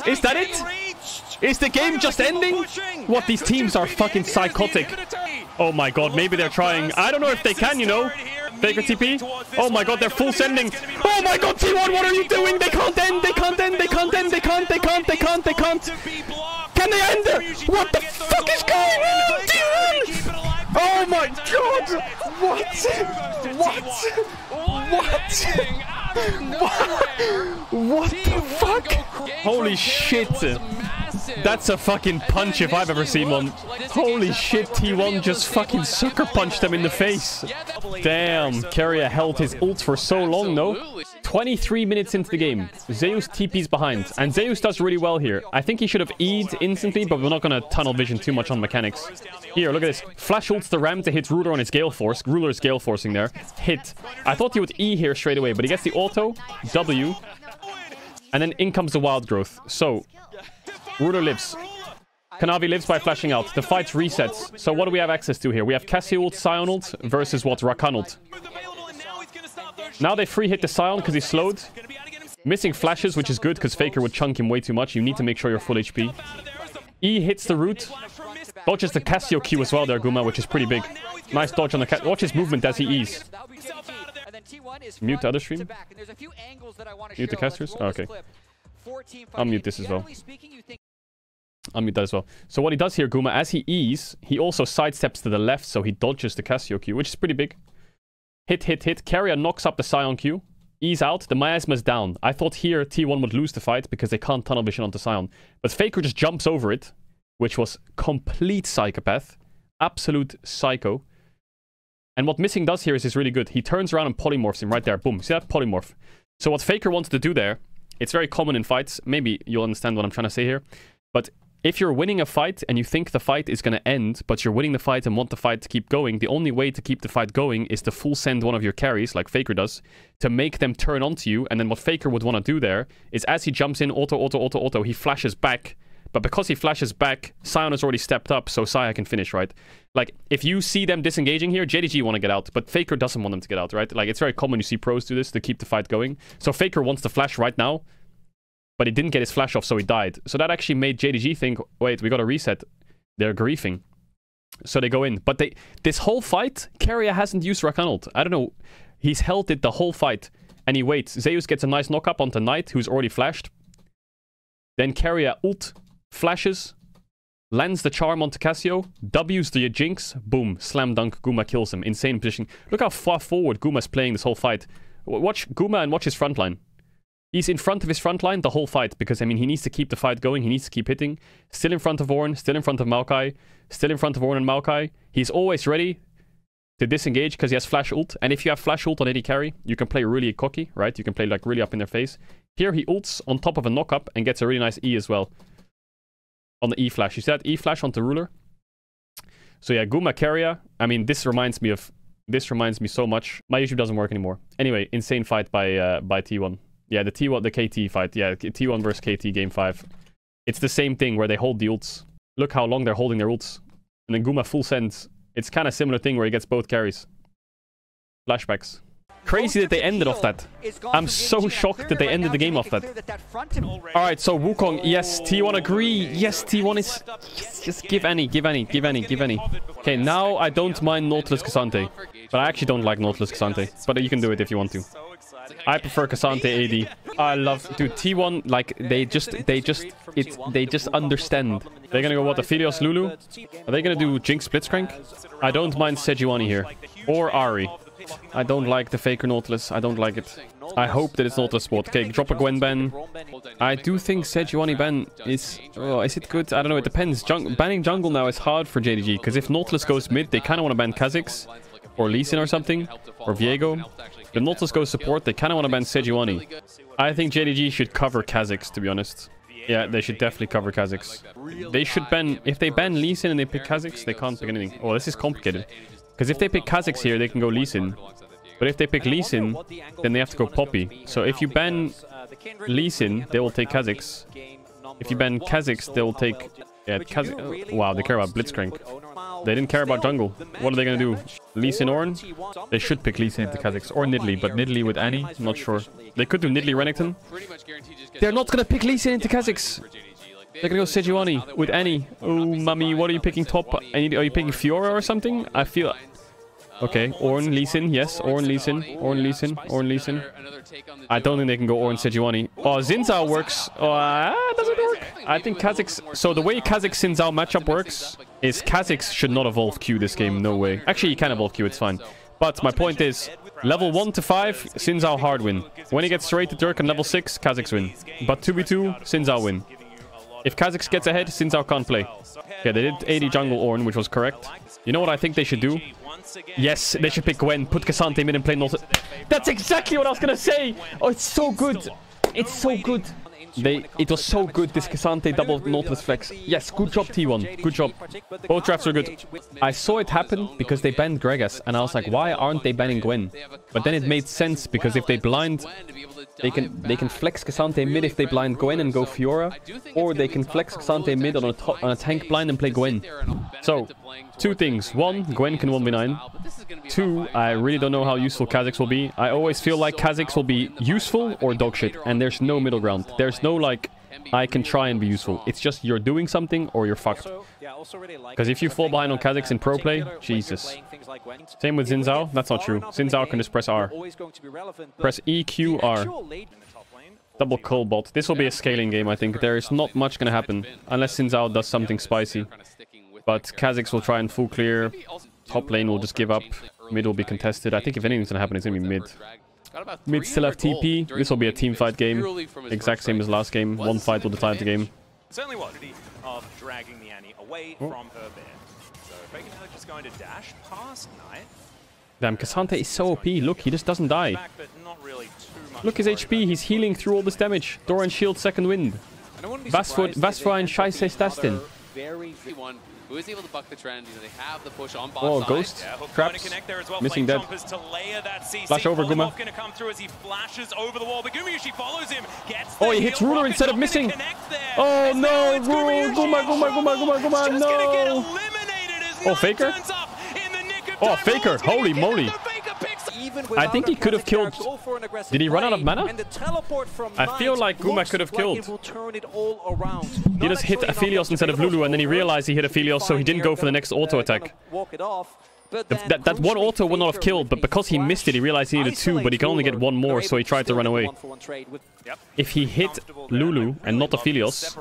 Is that it? Is the game just ending? What, these teams are fucking psychotic. Oh my god, maybe they're trying. I don't know if they can, you know. Faker TP. Oh my god, they're full sending. Oh my god, T1, what are you doing? They can't end. They can't end. They can't end. They can't. They can't. They can't. They can't. Can they end? What the fuck is going on, T1? Oh my god. What? What? What? What the fuck? Holy shit. That's a fucking punch if I've ever seen one. Holy shit, T1 just fucking sucker punched them in the face. Damn, Keria held his ult for so long, though. 23 minutes into the game, Zeus TP's behind, and Zeus does really well here. I think he should have E'd instantly, but we're not going to tunnel vision too much on mechanics. Here, look at this. Flash ults the ram to hit Ruler on his Gale Force. Ruler's Gale Forcing there. Hit. I thought he would E here straight away, but he gets the auto, W, and then in comes the Wild Growth. So, Ruler lives. Kanavi lives by flashing out. The fight resets. So what do we have access to here? We have Cassio ult, Sion ult versus what? Rakan ult. Now they free hit the Sion because he's slowed. Missing flashes, which is good because Faker would chunk him way too much. You need to make sure you're full HP. E hits the root. Dodges the Cassio Q as well there, Guma, which is pretty big. Nice dodge on the cat. Watch his movement as he E's. Mute the other stream. Mute the casters? Oh, okay. I'll mute this as well. I'll mute that as well. So what he does here, Guma, as he E's, he also sidesteps to the left, so he dodges the Cassio Q, which is pretty big. Hit, hit, hit. Carrier knocks up the Sion Q. Ease out. The Miasma's down. I thought here T1 would lose the fight because they can't tunnel vision onto Sion. But Faker just jumps over it, which was complete psychopath. Absolute psycho. And what Missing does here is, is really good. He turns around and polymorphs him right there. Boom. See that? Polymorph. So what Faker wants to do there, it's very common in fights. Maybe you'll understand what I'm trying to say here. But if you're winning a fight and you think the fight is going to end, but you're winning the fight and want the fight to keep going, the only way to keep the fight going is to full send one of your carries, like Faker does, to make them turn onto you. And then what Faker would want to do there is as he jumps in, auto, auto, auto, auto, he flashes back. But because he flashes back, Sion has already stepped up, so Xayah can finish, right? Like, if you see them disengaging here, JDG want to get out, but Faker doesn't want them to get out, right? Like, it's very common you see pros do this to keep the fight going. So Faker wants to flash right now, but he didn't get his flash off, so he died. So that actually made JDG think, wait, we got to reset. They're griefing. So they go in. But they this whole fight, Keria hasn't used Rakan ult. I don't know. He's held it the whole fight. And he waits. Zeus gets a nice knock up onto Knight, who's already flashed. Then Keria ult, flashes, lands the charm onto Cassio, W's the Jinx, boom, slam dunk, Guma kills him. Insane position. Look how far forward Guma's playing this whole fight. Watch Guma and watch his front line. He's in front of his front line the whole fight because, I mean, he needs to keep the fight going. He needs to keep hitting. Still in front of Ornn, still in front of Maokai, still in front of Ornn and Maokai. He's always ready to disengage because he has flash ult. And if you have flash ult on any carry, you can play really cocky, right? You can play like really up in their face. Here he ults on top of a knock up and gets a really nice E as well. On the E flash. You see that E flash onto Ruler? So yeah, Guma Keria. I mean, this reminds me of... This reminds me so much. My YouTube doesn't work anymore. Anyway, insane fight by uh, by T1. Yeah, the T1, the KT fight. Yeah, T1 versus KT game 5. It's the same thing where they hold the ults. Look how long they're holding their ults. And then Guma full sends. It's kind of similar thing where he gets both carries. Flashbacks. Crazy that they ended off that. I'm so shocked that they ended the game off that. Alright, so Wukong, yes, T1 agree. Yes, T1 is... Just give any, give any, give any, give any. Okay, now I don't mind Nautilus K'Sante. But I actually don't like Nautilus K'Sante. But you can do it if you want to. I prefer K'Sante AD. I love, dude, T1, like, they just, they just, it's, they just understand. They're gonna go, what, Aphelios Lulu? Are they gonna do Jinx Blitzcrank? I don't mind Sejuani here. Or Ahri. I don't like the Faker Nautilus. I don't like it. I hope that it's not a spot. Okay, drop a Gwen ban. I do think Sejuani ban is... Oh, is it good? I don't know. It depends. Jung banning jungle now is hard for JDG. Because if Nautilus goes mid, they kind of want to ban Kha'Zix. Or Lee Sin or something. Or Viego. If Nautilus goes support, they kind of want to ban Sejuani. I think JDG should cover Kha'Zix, to be honest. Yeah, they should definitely cover Kha'Zix. They should ban... If they ban Lee Sin and they pick Kha'Zix, they can't pick anything. Oh, this is complicated. Because if they pick Kha'Zix here, they can go Lee Sin. But if they pick Lee Sin, then they have to go Poppy. So if you ban Lee Sin, they will take Kha'Zix. If you ban Kha'Zix, they'll take... Yeah, Kha'Zix... oh, uh, wow, they care about Blitzcrank. They didn't care about jungle. What are they going to do? Lee Sin Ornn? They should pick Lee Sin into Kha'Zix. Or Nidalee, but Nidalee with Annie? I'm not sure. They could do Nidalee Renekton. Pretty much guaranteed just gets They're not going to pick Lee Sin into Kha'Zix. for JDG. Like, They're going to go Sejuani with Annie. Oh, mummy, what are you picking top? Are you picking Fiora or something? I feel... Okay, Ornn, Lee Sin, yes. Ornn, Lee Sin. Ornn, Lee Sin. Ornn, Lee Sin. Another take on the I don't think they can go Ornn Sejuani. Oh, Xin Zhao works. Oh, uh, doesn't work. I think Kha'Zix... So the way Kha'Zix Xin Zhao matchup works is Kha'Zix should not evolve Q this game. No way. Actually, he can evolve Q. It's fine. But my point is, level 1 to 5, Xin Zhao hard win. When he gets straight to Dirk on level 6, Kha'Zix win. But 2v2, Xin Zhao win. If Kha'Zix gets ahead, Xin Zhao can't play. Okay, they did 80 jungle Ornn, which was correct. You know what I think they should do? Yes, they should pick Gwen, put K'Sante mid and play Nautilus. That's exactly what I was gonna say! Oh, it's so good! It's so good! They, it was so good, this K'Sante double Nautilus flex. Yes, good job T1, good job. Both drafts are good. I saw it happen because they banned Gragas, and I was like, why aren't they banning Gwen? But then it made sense, because if they blind, they can they can flex K'Sante mid if they blind Gwen and go Fiora, or they can flex K'Sante mid on a, to- on a tank blind and play Gwen. So, two things. One, Gwen can 1v9. Two, I really don't know how useful Kha'Zix will be. I always feel like Kha'Zix will be useful or dogshit, and there's no middle ground. There's no like, I can try and be useful. It's just you're doing something or you're fucked. Because if you fall behind on Kha'Zix in pro play, Jesus. Same with Xin Zhao. That's not true. Xin Zhao can just press R. Press E, Q, R. Double Cobalt. This will be a scaling game, I think. There is not much gonna happen. Unless Xin Zhao does something spicy. But Kha'Zix will try and full clear. Top lane will just give up. Mid will be contested. I think if anything's gonna happen, it's gonna be mid. Mid still have TP. This will be a team fight game. Exact same as last game. One fight will decide the game. Certainly was of uh, dragging the Annie away Oh. from her bed. So Faker just going to dash past Knight. Damn, uh, K'Sante is so OP. Look, he just doesn't die. Back, really Look his HP. He's healing through all this damage. Doran Shield, second wind. Vasford- Vasfra and Scheisse Stastin. One who is able to buck the trend. You know, they have the push on bot Oh, side. Ghost. Yeah, Hook to Traps. connect there as well. Missing Flame dead. To layer that CC. Flash over, Guma. going to come through as he flashes over the wall. But Gumayushi follows him. Gets Oh, he hits. Ruler instead of missing. gonna connect there. Oh, As no. it's Guma, Guma, Guma. Guma, Guma, Just gonna get no. Oh, Faker? turns up in the nick of Oh. Faker. Holy get moly. The Faker picks up- I think he could have killed- Did he run out of mana? I feel like Guma could have killed. He just hit Aphelios instead of Lulu, and then he realized he hit Aphelios, so he didn't go for the next auto attack. The- That, that one auto would not have killed, but because he missed it, he realized he needed two, but he can only get one more, so he tried to run away. If he hit Lulu and not Aphelios,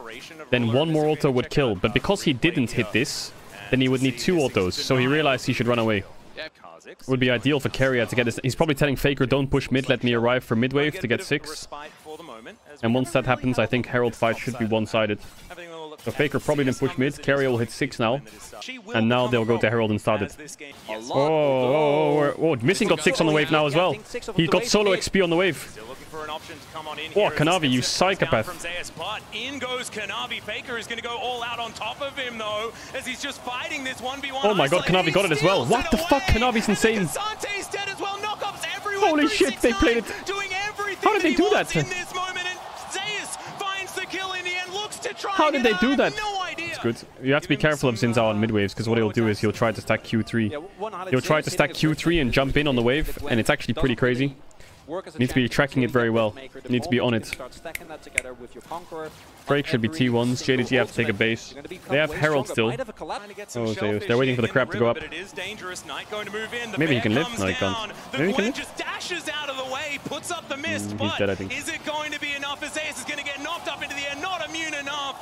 then one more auto would kill. But because he didn't hit this, then he would need two autos, so he realized he should run away. Kha'Zix. Would be ideal for Keria to get this. He's probably telling Faker, don't push mid, let me arrive for mid wave to get six. And once that happens, I think Herald fight should be one-sided. So Faker probably didn't push mid. Keria will hit six now. And now they'll go to Herald and start it. Oh, oh, oh, oh, oh, Missing got six on the wave now as well. He got solo XP on the wave. Still for an option to come on in Oh, Kanavi, you psychopath. From Zeus, but in goes Kanavi. Faker is going to go all out on top of him though, as he's just fighting this 1v1. Oh my god. Kanavi got it as well. What it the fuck? Kanavi's insane. And K'Sante's dead as well. Knockups everywhere. Holy shit, they played it. Doing everything How did they do that? In this moment, and Zeus finds the kill in the end. Looks to try. How did they do that? It's good. You have to be careful of Xin on uh, mid waves, because what he'll do is he'll try to stack Q3. He'll try to stack Q3 and jump in on the wave, and it's actually pretty crazy. Need to be tracking it very well. Need to be on it. Break should be T1s. JDG have to take a base. They have Herald still. Oh, Zeus. They're waiting for the crab to go up. But it is dangerous. Knight going to move in. The Maybe he can live. comes No, he can't. down. The Maybe he can live. just dashes out of the way, puts up the mist, Mm, he's but dead, I think. is it going to be enough? As Zeus is going to get knocked up into the air, not immune enough.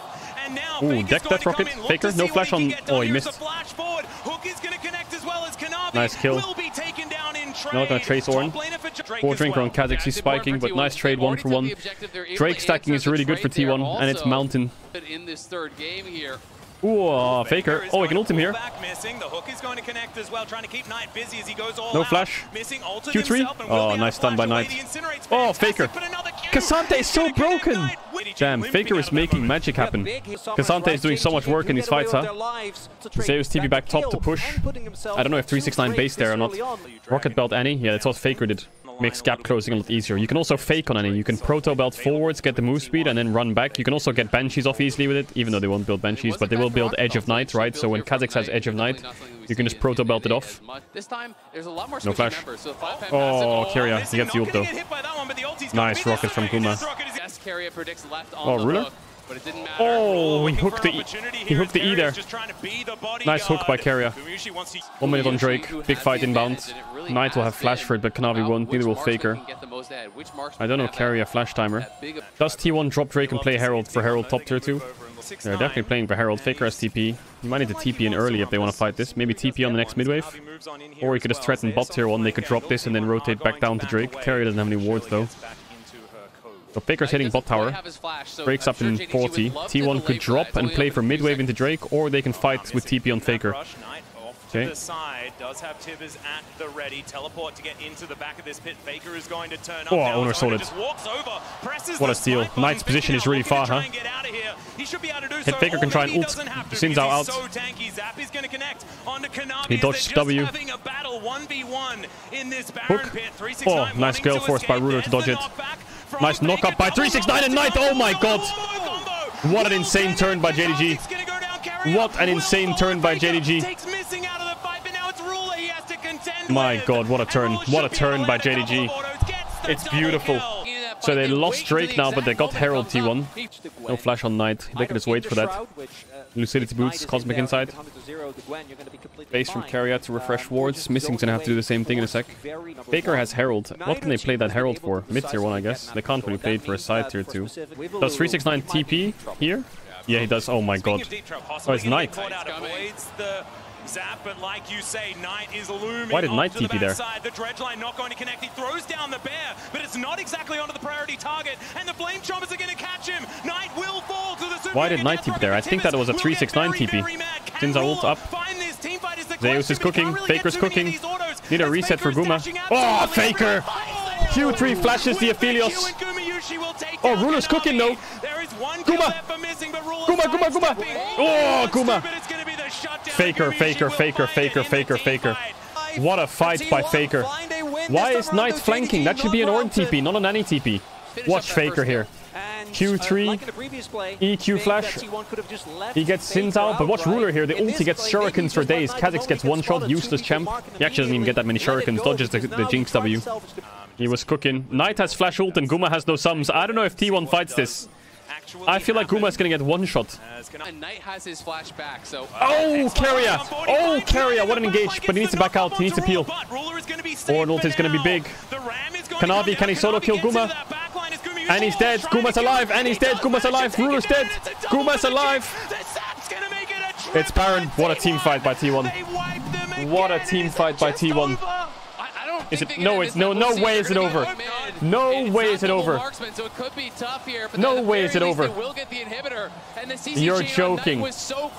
And now Ooh, Faker's deck going that to come rocket. in, look Faker, to no flash what he on- can get done. oh, he Here's missed. a flash is going to connect as well as Kanavi. Nice kill. Will be taken down in trade. Not gonna trace Ornn. Top laner for Drake Four drinker on Kha'Zix. He's spiking, but nice trade one for one. Drake stacking is really good for T1, and it's Mountain. In this third game here, Ooh, uh, Faker. Oh, going he can ult him here. Back missing. The hook is going to connect as well, trying to keep Knight busy as he goes all No out. flash. Q3. Oh, will be able nice to stun by flash Knight. Incinerate's Oh, Faker. but. K'Sante is so He's gonna get broken. Knight. Damn, Faker is making magic happen. K'Sante is doing so much work in these fights, huh? Zeus TP back top to push. I don't know if 369 base there or not. Rocket Belt Annie? Yeah, that's what Faker did. Makes gap closing a lot easier. You can also fake on any. You can proto belt forwards, get the move speed, and then run back. You can also get banshees off easily with it, even though they won't build banshees, but they will build edge of night, right? So when Kha'Zix has edge of night, you can just proto belt it off. This time, there's a lot more No flash. members, so five fan Oh, massive- Keria, This he gets the ult though. get hit by that one, but the ulti's Nice rocket from Guma. This rocket is- Yes, Keria predicts left on Oh, ruler? But it didn't matter. Oh, he hooked the E. He hooked the E Keria there. is just trying to be the Nice hook by bodyguard. Keria. Gumayushi wants to- One minute on Drake. Big fight inbound. advantage, and it really Knight will have flash for it, but Kanavi won't. Neither will Faker. can get the most ahead, which marksman I don't know a flash timer. that big of- Does T1 drop Drake and play Herald for Herald top tier 2? They're definitely playing for Herald. Faker has TP. You might need to TP in early if they want to fight this. Maybe TP on the next midwave. Or you could just threaten bot tier 1. They could drop this and then rotate back down to Drake. Carry doesn't have any wards though. So Faker's hitting bot tower. Flash, so breaks up sure in 40. T1 could drop and play for mid wave into Drake, or they can fight with TP on Faker. Okay. The side does have Tibbers at the ready. Teleport to get into the back of this pit. Faker is going to turn up. Oh, now. Oner sold it. What a steal. Knight's position is really far, huh? Hit Faker can try and ult. Sin's out out. So he dodged W. Battle, 1v1 in this oh, nice Gale Force by Ruler to dodge it. Nice knockup by 369 and Knight. Oh my god. What an insane turn by JDG. What an insane turn by JDG. My god, what a turn. What a turn by JDG. It's beautiful. So they lost Drake now, but they got Herald T1. No flash on Knight. They can just wait for that. Lucidity boots, Cosmic Insight. Base from Keria to refresh wards. Missing's gonna have to do the same thing in a sec. Faker has Herald. What can they play that Herald for? Mid tier 1, I guess. They can't really play it for a side tier 2. Does 369 TP here? Yeah, he does. Oh my god. of Oh, it's Knight. Get caught out, avoids the zap, but like you say, Knight is looming Why did Knight onto the TP there? backside. The dredge line not going to connect. He throws down the bear, but it's not exactly onto the priority target, and the flame chompers are going to catch him. Knight will fall to the super Why did Knight TP there? I think that Tibbers was a 369 get very, TP. Can ult up. find this teamfight is the Zeus is question, but he cooking. really Faker's too many of cooking. Need a reset for oh, Faker Guma. Oh, Faker! Q3 flashes the Aphelios. Oh, Ruler's cooking, though. There is one Guma. kill left for missing, but Ruler Guma, Guma, Guma. Oh, Guma. Stupid, it's gonna be the shutdown. Faker, Faker, Faker, Faker, Faker, Faker. What a fight by Faker. Why is Knight flanking? That should be an Ornn TP, not an Annie TP. Watch Faker here. Q3, EQ flash. He gets Sins out, but watch Ruler here. The ulti gets shurikens for days. Kha'Zix gets one shot, useless champ. He actually doesn't even get that many shurikens, dodges the, the Jinx W. He was cooking. Knight has flash ult and Guma has no sums. I don't know if T1 fights this. I feel like Guma is gonna get one shot. And Knight has his flash back, so Oh, Keria! Oh, Keria! What an engage, but he needs to back out. He needs to peel. Ornn ult is gonna be big. Kanavi, can he solo kill Guma? And he's dead. Guma's alive. And he's dead. Guma's alive. Ruler's dead. Guma's alive. It's Baron. What a team fight by T1. What a team fight by T1. I, I don't Is it- no, it's- no- no way is it gonna over. No way is it over. So it could be tough here, but No way is it over. Will get the inhibitor, and the You're joking. Was so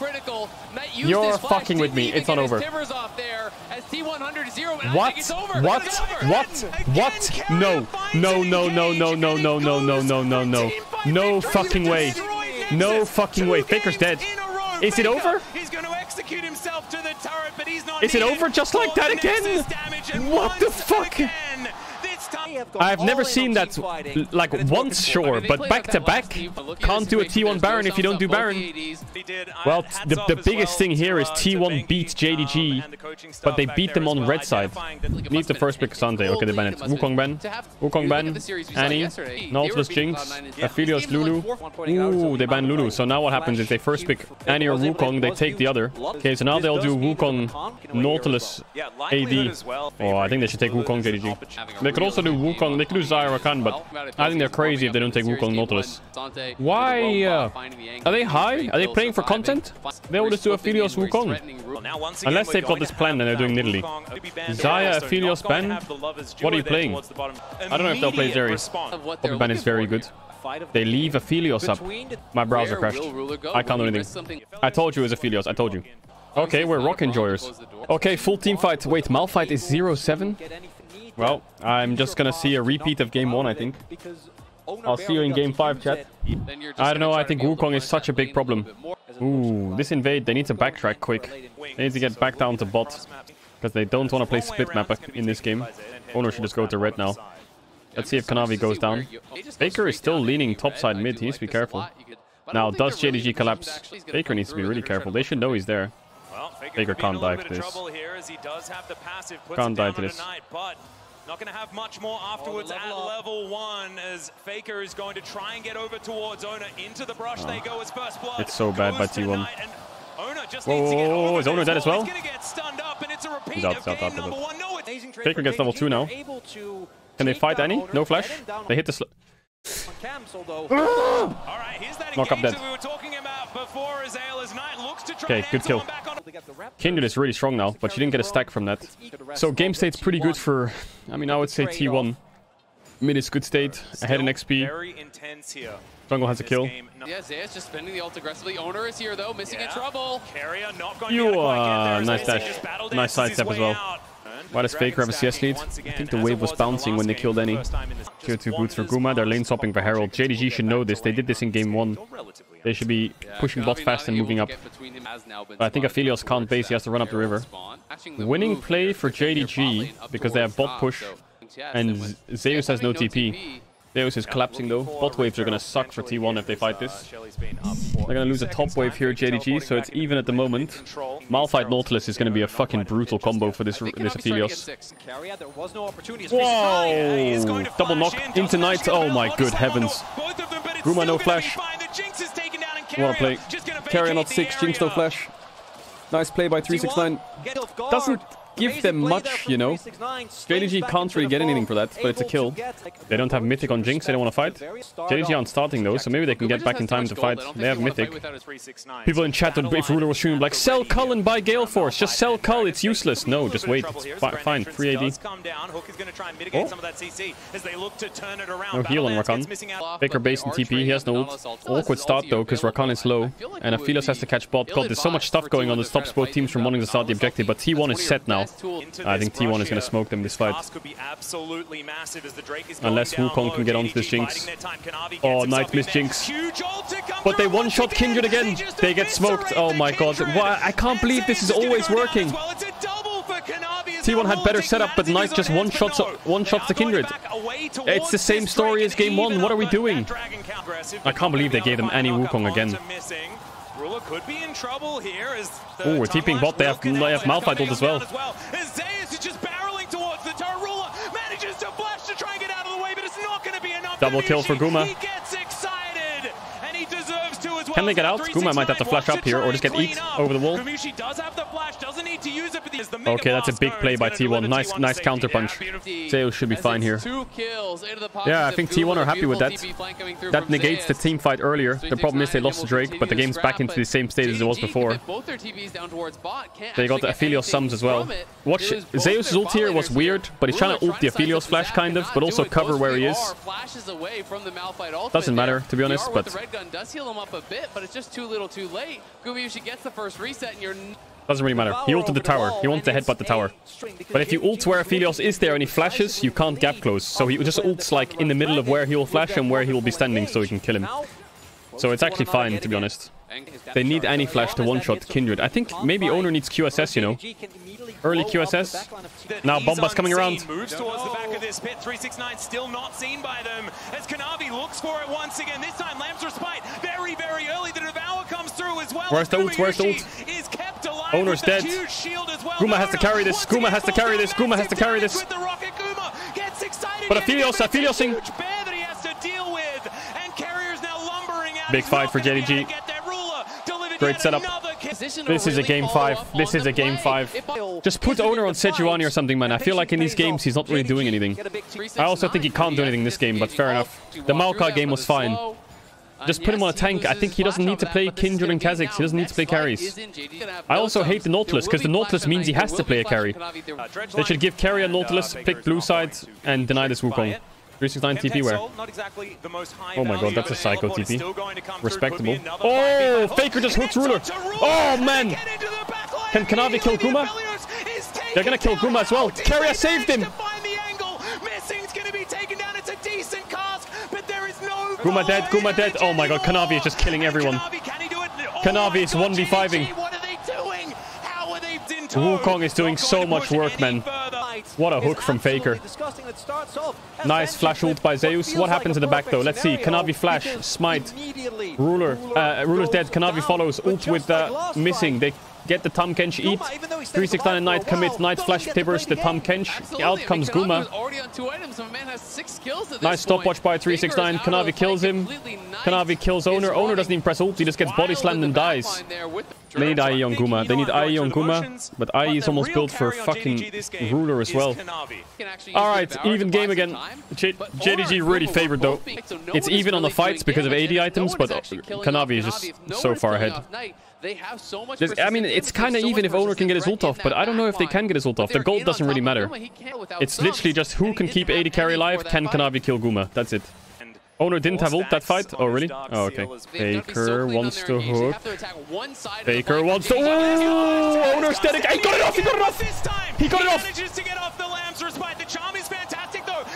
You're fucking with me. It's not over. Off there as T100 zero. What? over. What? It's over. What? What? No. No, no, no, no, no, no, no, no, no, no, no. No fucking way. No fucking way. Faker's dead. Is it over? He's going to execute himself to the turret, but he's not Is it over just like that again? Nexus damage, and What the fuck? again, I've never seen that, like, once, sure, but back to back, can't do a T1 Baron if you don't do Baron. Well, the, the biggest thing here is T1 beats JDG, but they beat them on red side. Need the first pick Sunday. Okay, they ban it. Wukong ban. Wukong ban. Annie. Nautilus Jinx. Aphelios Lulu. Ooh, they ban Lulu. So now what happens is they first pick Annie or Wukong, they take the other. Okay, so now they'll do Wukong, Nautilus, AD. Oh, I think they should take Wukong JDG. They could also do Wukong, they could do Xayah Rakan, but I think they're crazy if they don't take Wukong Nautilus. Why, uh, are they high? Are they playing for content? They will just do Aphelios Wukong. Unless they've got this plan and they're doing Nidalee. Xayah, Aphelios ban? What are you playing? I don't know if they'll play Zeri. Poppy ban is very good. They leave Aphelios up. My browser crashed. I can't do anything. I told you it was Aphelios. I told you. Okay, we're rock enjoyers. Okay, full team fight. Wait, Malphite is 0-7? Well, I'm just gonna see a repeat of game 1, I think. I'll see you in game 5, chat. I don't know, I think Wukong is such a big problem. Ooh, this invade, they need to backtrack quick. They need to get back down to bot. Because they don't want to play split map in this game. Oner should just go to red now. Let's see if Kanavi goes down. Faker is still leaning topside mid. He needs to be careful. Now, does JDG collapse? Faker needs to be really careful. They should know he's there. Well, Faker could can't die to this. here as he does have the passive, Can't die to this. A night, but not going to have much more afterwards oh, level at up. level one as Faker is going to try and get over towards Oner into the brush. They go as first blood. It's so bad by Goes to T1. Oner just Whoa, needs to get whoa, whoa, is Oner dead as well? He's going to get stunned up, and it's a repeat He's out, of out, game out, out, number one. No, it's Amazing Faker gets level two now. They're able to Can they fight any? No flash? They hit the... Sl cams, although All right, here's that Knock up engage dead. that we Okay, good kill. Kindred is really strong now, but she didn't get a stack from that. So game state's pretty good for, I mean, I would say T1. Mid is good state, ahead in XP. Jungle has a kill. Yeah, Xayah's just spending the ult aggressively. Oner is here though, missing yeah. in trouble. Keria not going you are nice dash. Nice side step as well. Why does Faker have a CS lead? I think the wave was bouncing when they killed Annie. Tier 2 boots for Guma, they're lane swapping for Herald. JDG should know this, they did this in game 1. They should be Yeah, pushing bot fast and moving up. get between him, has now been But I think Aphelios can't base, he has to run up the river. Winning play for JDG bot lane up because they have bot push and Zeus has no TP. Zeus is collapsing though. Bot waves are gonna suck for T1 if they fight this. They're gonna lose a top wave here, at JDG, so it's even at the moment. Malphite Nautilus is gonna be a fucking brutal combo for this this Kanavi's starting to get Aphelios. six. Keria, there was no opportunity. Whoa! Double knock into Knight. Oh my good heavens. Guma no flash. Wanna play. Keria not 6, Jinx no flash. Nice play by 369. Doesn't give them much, you know. JDG can't really get anything for that, but it's a kill. They don't have Mythic on Jinx, they don't want to fight. JDG aren't starting though, so maybe they can get back in time to fight. They have they wanna fight Mythic. People in chat, on if Ruler was streaming like, sell Cull and buy Gale Force, just sell Cull, it's useless. No, just wait, it's fi fine, free AD. Oh. No heal on Rakan. Faker base and TP, he has no ult. Awkward start though, because Rakan is low, and Aphelios has to catch bot. God, there's so much stuff going on that stops both teams from wanting to start the objective, but T1 is set now. I think T1 is going to smoke them this fight. Unless Wukong can get onto this Jinx. Oh, Knight missed Jinx. But they one-shot Kindred again. They get smoked. Oh my god. Why- I can't believe this is always working. T1 had better setup, but Knight just one-shots one-shots the Kindred. It's the same story as game one. What are we doing? I can't believe they gave them Annie Wukong again. Ruler could be in trouble here as the Ooh, we're TPing bot. They have- they have Malphite as well. coming down As Zeus is just barreling towards the turret. Ruler manages to flash to try and get out of the way, but it's not going to be enough. Double kill for Guma. He gets excited, and he deserves to as well. Can they get So out? Guma might have to flash up here or just get and eat over the wall. Gumayushi does have the flash, doesn't need to use it, but the Mega Okay, that's a big play by T1. Nice, T1 nice safety counter punch. Zeus should be fine here. Two kills into the pockets Yeah, I think T1 are happy with that. Beautiful TP flank coming through That negates the team fight earlier. The problem is they lost to Drake, but the game's back into the same state as it was before. They got the Aphelios sums as well. Watch, Zeus' ult here was weird, but he's trying to ult the Aphelios flash kind of, but also cover where he is. Doesn't matter, to be honest, but- the red gun does heal him up a bit, but it's just too little, too late. Gets the first reset, and you're Doesn't really matter. He ulted the tower. He wants to headbutt the tower. But if you ult where Aphelios is there and he flashes, you can't gap close. So he just ults like in the middle of where he will flash and where he will be standing so he can kill him. So it's actually fine, to be honest. They need Annie flash to one-shot Kindred. I think maybe Oner needs QSS, you know. Early QSS. Now Bomba's coming around. Moves towards the back of this pit. 369 still not seen by them. As Kanavi looks for it once again. This time Lamb's respite very, very early. The Devour comes through as well. Where's the ult? Where's the ult? Is kept alive Oner's dead. shield as well. Guma has to carry this. Guma has to carry this. Guma has to carry this. With the rocket. Guma gets excited But Aphelios, but it's a Apheliosing. huge bear that he has to deal with. And Carrier's now lumbering out. Big fight for JDG. get that ruler. Delivered Great setup. This is a game five. This is a game five. Just put Oner on Sejuani or something, man. I feel like in these games he's not really doing anything. I also think he can't do anything this game, but fair enough. The Maokai game was fine. Just put him on a tank. I think he doesn't need to play Kindred and Kha'Zix. He doesn't need to play carries. I also hate the Nautilus, because the Nautilus means he has to play a carry. They should give carry a Nautilus, pick blue side, and deny this Wukong. 369 TP where? Oh my god, that's a psycho TP. Respectable. Oh, Faker just hooks Ruler. Oh, man. Can Kanavi kill Guma? They're gonna kill Guma as well. Keria saved him. Guma dead, Guma dead. Oh my god, Kanavi is just killing everyone. Kanavi is 1v5ing. What are they doing? How are they into Wukong is doing so much work, man. What a hook from Faker. Nice flash ult by Zeus. What happens in the back though? Let's see. Kanavi flash, smite, ruler. Uh, ruler's dead. Kanavi follows. Ult with uh, missing. They get the Tahm Kench eat. 369 and Knight commits. Knight flash tibbers the Tahm Kench. Out comes Guma. Nice stopwatch by 369. Kanavi kills him. Kanavi kills Oner. Oner doesn't even press ult. He just gets body slammed and dies. They need IE on Guma. They need IE on Guma. But IE is almost built for fucking ruler as well. Alright, even game again. J JDG really favored though. It's even on the fights because of AD items, but Kanavi is just so far ahead. There's, I mean, it's kind of even if Oner can get his ult off, but I don't know if they can get his ult off. The gold doesn't really matter. It's literally just who can keep AD carry alive, can Kanavi kill Guma. That's it. Oner didn't have ult that fight? Oh, really? Oh, okay. Faker wants to hook. Faker wants to... Oh, Oner's dead again. He got it off! He got it off! He got it off!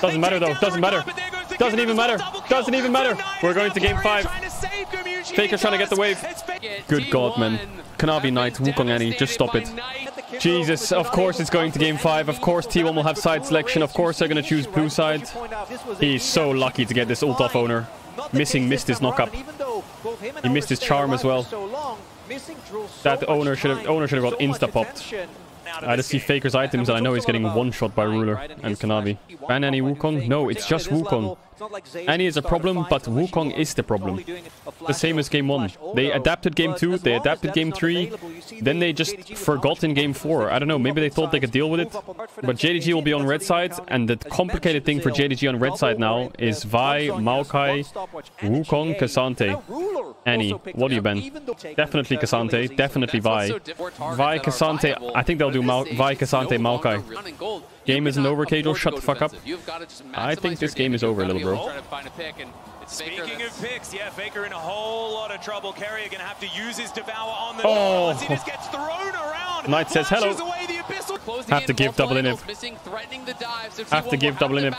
Doesn't matter, though. Doesn't matter. Doesn't even matter. Doesn't even matter. We're going to game five. Faker's trying to get the wave. Good God, man. Kanavi Knight, Wukong Annie, just stop it. Jesus, of course it's going to game 5. Of course T1 will have side selection. Of course they're going to choose blue side. He's so lucky to get this ult off Oner. Missing missed his knockup. He missed his charm as well. That Oner should have Oner should have got insta popped. I just see Faker's items and I know he's getting one shot by Ruler and Kanavi. Ban Annie Wukong? No, it's just Wukong. Annie is a problem, but Wukong is the problem. The same as game 1. They adapted game 2, they adapted game 3, then they just forgot in game 4. I don't know, maybe they thought they could deal with it. But JDG will be on red side, and the complicated thing for JDG on red side now is Vi, Maokai, Wukong, K'Sante. Annie, what do you ban? Definitely K'Sante, definitely Vi. Vi, K'Sante, I think they'll do Mau Vi, Maokai. Game isn't over, Cajal. Shut the fuck up. I think this game is over, little bro. Speaking of picks, yeah, Faker in a whole lot of trouble. Keria gonna have to use his devour on the oh. he just gets thrown around. Knight says hello. Have to give double inhib. Have to give double inhib.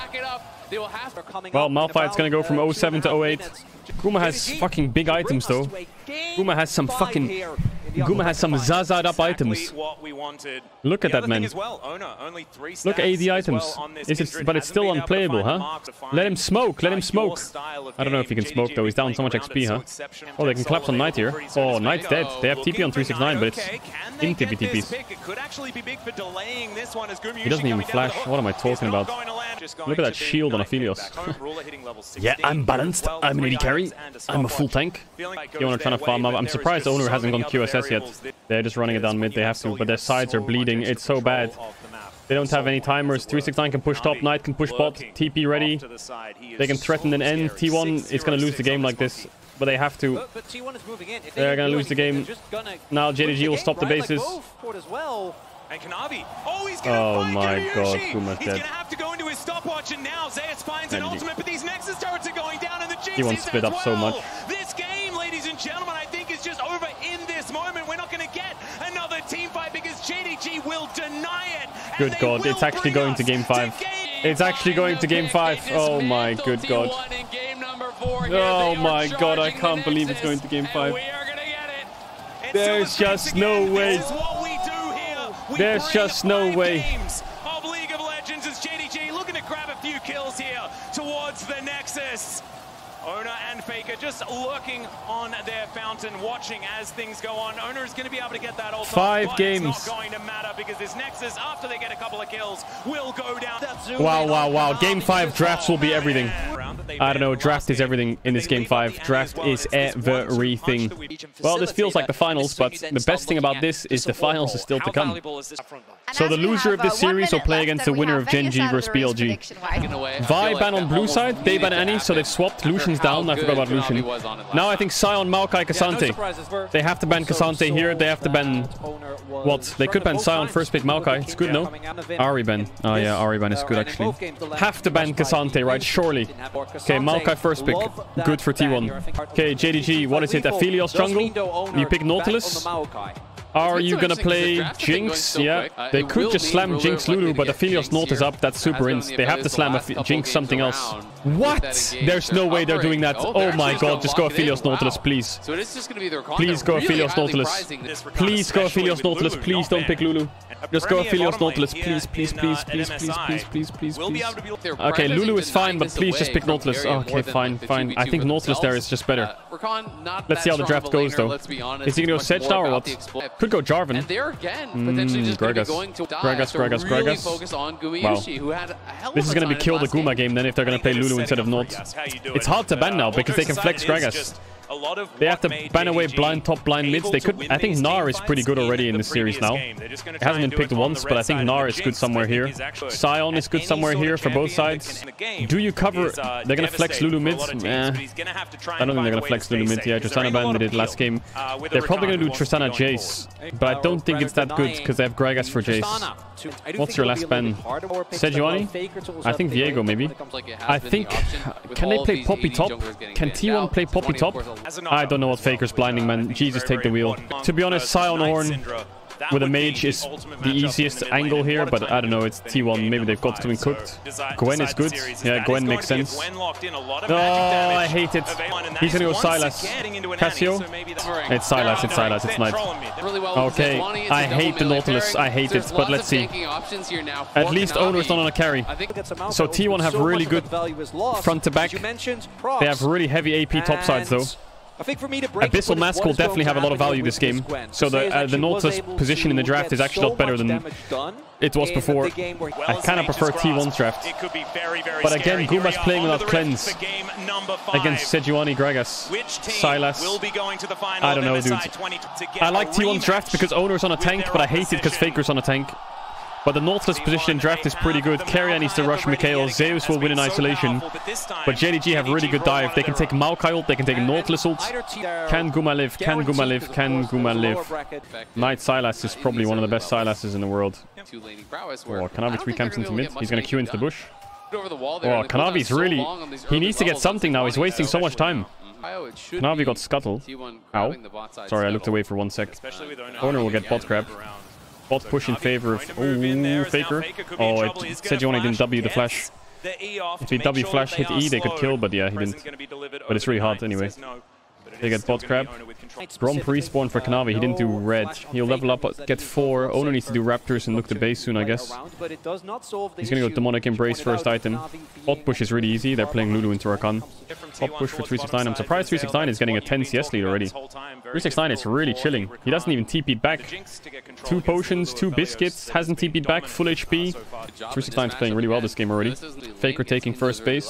Well, Malphite's gonna go from 07 to 08. Guma has fucking big items though. Guma has some fucking Guma has some zazad up items. Look at that man. Look at the items. Is it, but it's still unplayable, huh? Let him smoke. Let him smoke. I don't know if he can smoke though. He's down so much XP, huh? Oh, they can collapse on Knight here. Oh, Knight's dead. They have TP on 369, but it's in TP TPs. He doesn't even flash. What am I talking about? Look at that shield on Aphelios. yeah, I'm balanced. I'm an AD carry. I'm a full tank. You want to try to farm up? I'm surprised the Oner hasn't gone QSS yet. They're just running it down mid. They have to, but their sides are bleeding. It's so bad. They don't have any timers. 369 can push top. Knight can push bot. TP ready. They can threaten an end. T1 is going to lose the game like this. But they have to. They're going to lose the game. Now JDG will stop the bases. And Kanavi. Oh, he's gonna oh my Gumayushi. god, Guma's He's dead. gonna have to go into his stopwatch, and now Zeus finds an he- ultimate, but these Nexus turrets are going down, and the Jinx He wants is split as up so much. This game, ladies and gentlemen, I think Good god, it's actually going to game five. Oh oh it's actually going to game five. Oh my good god. Oh my god, I can't believe it's going to game five. We are gonna get it. It's There's just no way. This is what we do here. We There's just no way. Just lurking on their fountain, watching as things go on. Oner is going to be able to get that ult off, Five but games. It's not going to matter because this Nexus, after they get a couple of kills, will go down. Wow, wow, wow. Game 5 drafts will be everything. I don't know, draft is everything in this game 5. Draft is everything. Well, this feels like the finals, but the best thing about this is the finals is still to come. So the loser of this series will play against the winner of Gen.G versus BLG. Vi ban on blue side, they ban Annie, so they've swapped. Lucian's down, I forgot about Lucian. Now I think Sion, Maokai, K'Sante. They have to ban K'Sante here, they have to ban... What? They could ban Sion, first pick Maokai. It's good, no? Ari ban. Oh yeah, Ari ban is good actually. Have to ban K'Sante, right? Surely. Okay, Maokai first pick. Good for T1. Okay, JDG, what is it? Aphelios jungle? You pick Nautilus? Are you gonna interesting 'cause the play draft has been going Jinx? so Yeah. Uh, they could just slam Jinx Lulu, to but get Aphelios Jinx Naught is up. That's super As ins. They have to slam the a Jinx games something else. Around with What? that engage, There's no way they're doing that. Oh, Oh my god, just go lock it. Aphelios Nautilus, Wow. please. So it is just going to be their Please go really Aphelios highly Nautilus. Please go Especially Aphelios Nautilus. Lulu Please don't pick. Lulu. Just go premier Aphelios Nautilus. Please, please, please, uh, please, please, please, please, please, please. able to be Their Okay, Lulu is fine, but please just pick Nautilus. Okay, fine, fine. I think Nautilus there is just better. Uh, Rakan, not Let's see how the draft goes, though. let's be honest. Is he gonna go It's Sedge now or what? Could go Jarvan. And they're again potentially Mm, just going to Gragas. be going to die. Gragas, so Gragas, focus on Gumayushi, Wow. who had a hell This is going to be kill the Guma game. game then if they're going to play Lulu instead of Naught. It's hard to ban now because they can flex Gragas. They have to ban away blind top, blind mids. They could. I think Gnar is pretty good already in this series now. It hasn't been picked once, but I think Gnar is good somewhere here. Sion is good somewhere here for both sides. Do you cover? They're gonna flex Lulu mids. Eh, I don't think they're gonna flex Lulu mids. Yeah, Tristana ban they did last game. They're probably gonna do Tristana Jace, but I don't think it's that good because they have Gragas for Jace. What's your last ban? Sejuani? I think Viego maybe. Like it has I think. Can they play Poppy top? Can T1 play Poppy top? Of course, I don't know what Faker's blinding, man. Jesus, take the wheel. To be honest, Sion Ornn with a mage is the easiest angle here, but I don't know, it's T1. Maybe they've got something cooked. Gwen is good. Yeah, Gwen makes sense. Oh, I hate it. He's gonna go Sylas. Cassio? It's Sylas, it's Sylas, it's Knight. Really well with Okay, Sejuani. It's I a double hate the Nautilus. I hate it, but let's see. tanking options here now At least Kanavi. Oner's not on a carry. So T1 have really good front to back. They have really heavy AP top sides though. I think for me to break Abyssal Mask will definitely have a lot of value this game. So the uh, the Nautilus position in the draft is actually a lot better than it was before. I kind of prefer T1's draft. But again, Guma's playing without cleanse against Sejuani Gragas. Sylas. I don't know, dude. I like T1's draft because Oner's on a tank, but I hate it because Faker's on a tank. But the Nautilus position in draft is pretty good. Keria needs to rush Mikhail. Zeus will win in isolation. But JDG have really good dive. They can take Maokai ult, they can take Nautilus ult. Can Guma live? Can Guma live? Can Guma live? Knight Sylas is probably one of the best Sylases in the world. two Oh, where I three camps into mid. He's gonna queue into the bush. Over the wall there, Oh, and the Kanavi's really... long on these He needs to get something now. He's wasting so much time. Mm-hmm. Oh, it Kanavi got scuttle. Ow. grabbing the bot side Sorry, I looked away for one sec. Oner Oner will get bot grab. Bot push in favor of... Ooh, Faker. Oh, it said you only didn't W the flash. If he W flash hit E, they could kill, but yeah, he didn't. But it's really hard anyway. They get bot grab. Gromp respawn for Kanavi. He didn't do red. He'll level up, get 4. Oner needs to do Raptors and look to base soon, I guess. He's gonna go Demonic Embrace first item. Bot push is really easy. They're playing Lulu into Rakan. Bot push for 369. I'm surprised 369 is getting a 10 CS lead already. 369 is really chilling. He doesn't even TP back. Two potions, two biscuits, hasn't TP'd back, full HP. 369 is playing really well this game already. Faker taking first base.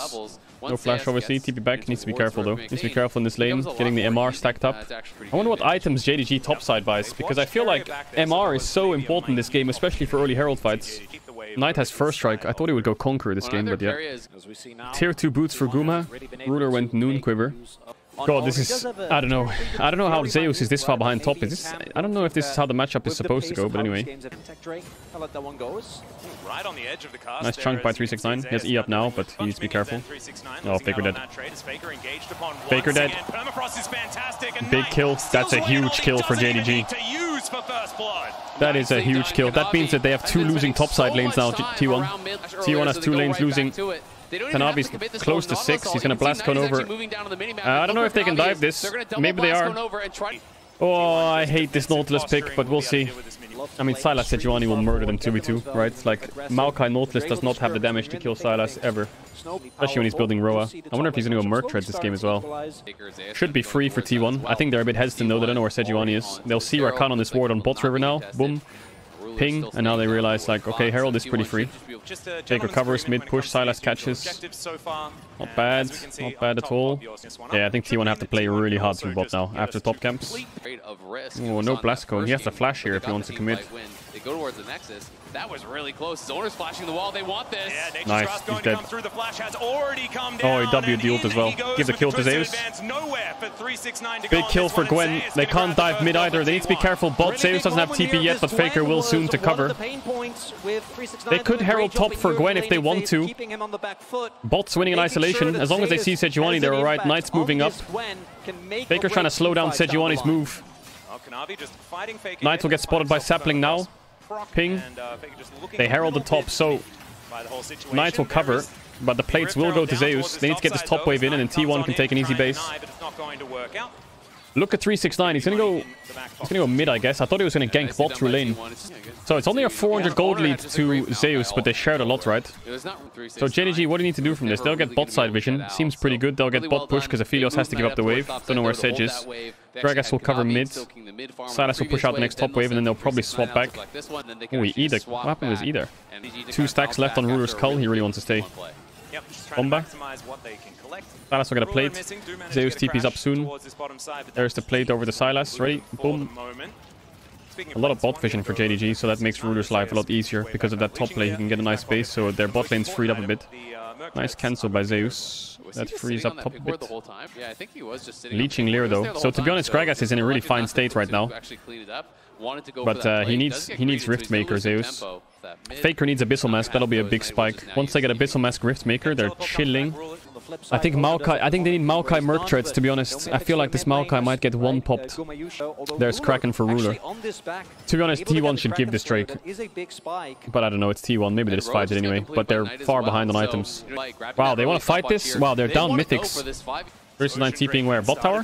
No flash obviously. TP back needs to be careful though. Needs to be careful in this lane. Getting the MR stacked up. I wonder what items JDG topside buys because I feel like MR is so important this game, especially for early Herald fights. Knight has first strike. I thought he would go Conquer this game, but yeah. Tier 2 boots for Guma. Ruler went Noon Quiver. God, this is... I don't know. I don't know how Zeus is this far behind top. Is this... I don't know if this is how the matchup is supposed to go, but anyway. Right on the edge of the cast Nice chunk by 369. He has E up now, but he needs to be careful. minutes then, 369 Oh, Faker dead. Faker engaged upon Faker once dead. again. Permafrost is fantastic, and Big kill. That's a steals away an huge kill for JDG. need to use for first blood. That is a huge kill. That means that they have two losing topside lanes now, T1. T1 has two lanes losing. Kanavi's close to six. He's gonna blast cone over. I don't know if they can dive this. Maybe they are. Oh, I hate this Nautilus pick, but we'll see. I mean, Sylas Sejuani will murder them 2v2, right? Like, Maokai Nautilus does not have the damage to kill Sylas ever. Especially when he's building Roa. I wonder if he's gonna go Merc Tread this game as well. Should be free for T1. I think they're a bit hesitant though, they don't know where Sejuani is. They'll see Rakan on this ward on bot river now. Boom. Ping. And now they realize, like, okay, Herald is pretty free. A Jake recovers, mid-push, Sylas catches. objectives so far. Not bad, as we can see, not bad at all. obvious this one Yeah, I think T1 have to play really hard through bot now, after top camps. Oh, no Blasco. He has to flash here if he wants to commit. They go towards the Nexus. That was really close. Zoner's flashing the wall. They want this. Yeah, Nature's Nice, Grasp he's going to dead. come through. The flash has already come Oh, he W'd the ult as well. he goes Gives a kill the to Twisted Zeus. Advance. Nowhere for 369 to Big kill for Gwen. Zeus They can't dive mid either. They need to be careful. Bot Zeus doesn't have TP yet, but Faker will soon to cover. They could Herald top for Gwen if they want to. Bots winning in isolation. As long as they see Sejuani, they're alright. Knight's moving up. Faker trying to slow down Sejuani's move. Kanavi just fighting Faker. Knights will get spotted by Sapling now. Ping. And, uh, Faker just They a herald the top, so the. Knights will cover. But the plates will go to Zeus. They need to get this top wave in, and then T1 can take an easy base. Look at 369. He's gonna go. He's gonna go mid, I guess. I thought he was gonna gank bot through lane. So it's only a 400 gold lead to Zeus, but they shared a lot, right? So JDG, what do you need to do from this? They'll get bot side vision. Seems pretty good. They'll get bot push because Aphelios has to give up the wave. Don't know where Sedge is. Gragas will cover mid. Sylas will push out the next top wave, and then they'll probably swap back. Oh, he either. What happened with either? Two stacks left on Ruler's Cull. He really wants to stay. Bomba. Sylas will get a plate. Zeus TP's up soon. There's the plate over the Sylas. Ready? Boom. A lot of bot vision for JDG, so that makes Ruler's life a lot easier. Because of that top play, he can get a nice base, so their bot lane's freed up a bit. Nice cancel by Zeus. That frees up top bit. Leeching Leer though. So to be honest, Gragas is in a really fine state right now. But uh, he needs he needs Riftmaker Zeus. Faker needs Abyssal Mask. That'll be a big spike. Once they get Abyssal Mask Riftmaker, they're chilling. I think Maokai. I think they need Maokai Merc Treads. To be honest, I feel like this Maokai might get one popped. There's Kraken for Ruler. To be honest, T1 should give this Drake. But I don't know. It's T1. Maybe they just fight it anyway. But they're far behind on items. Wow, they want to fight this? Wow, they're down Mythics. Versus 9 TPing where? Bot tower?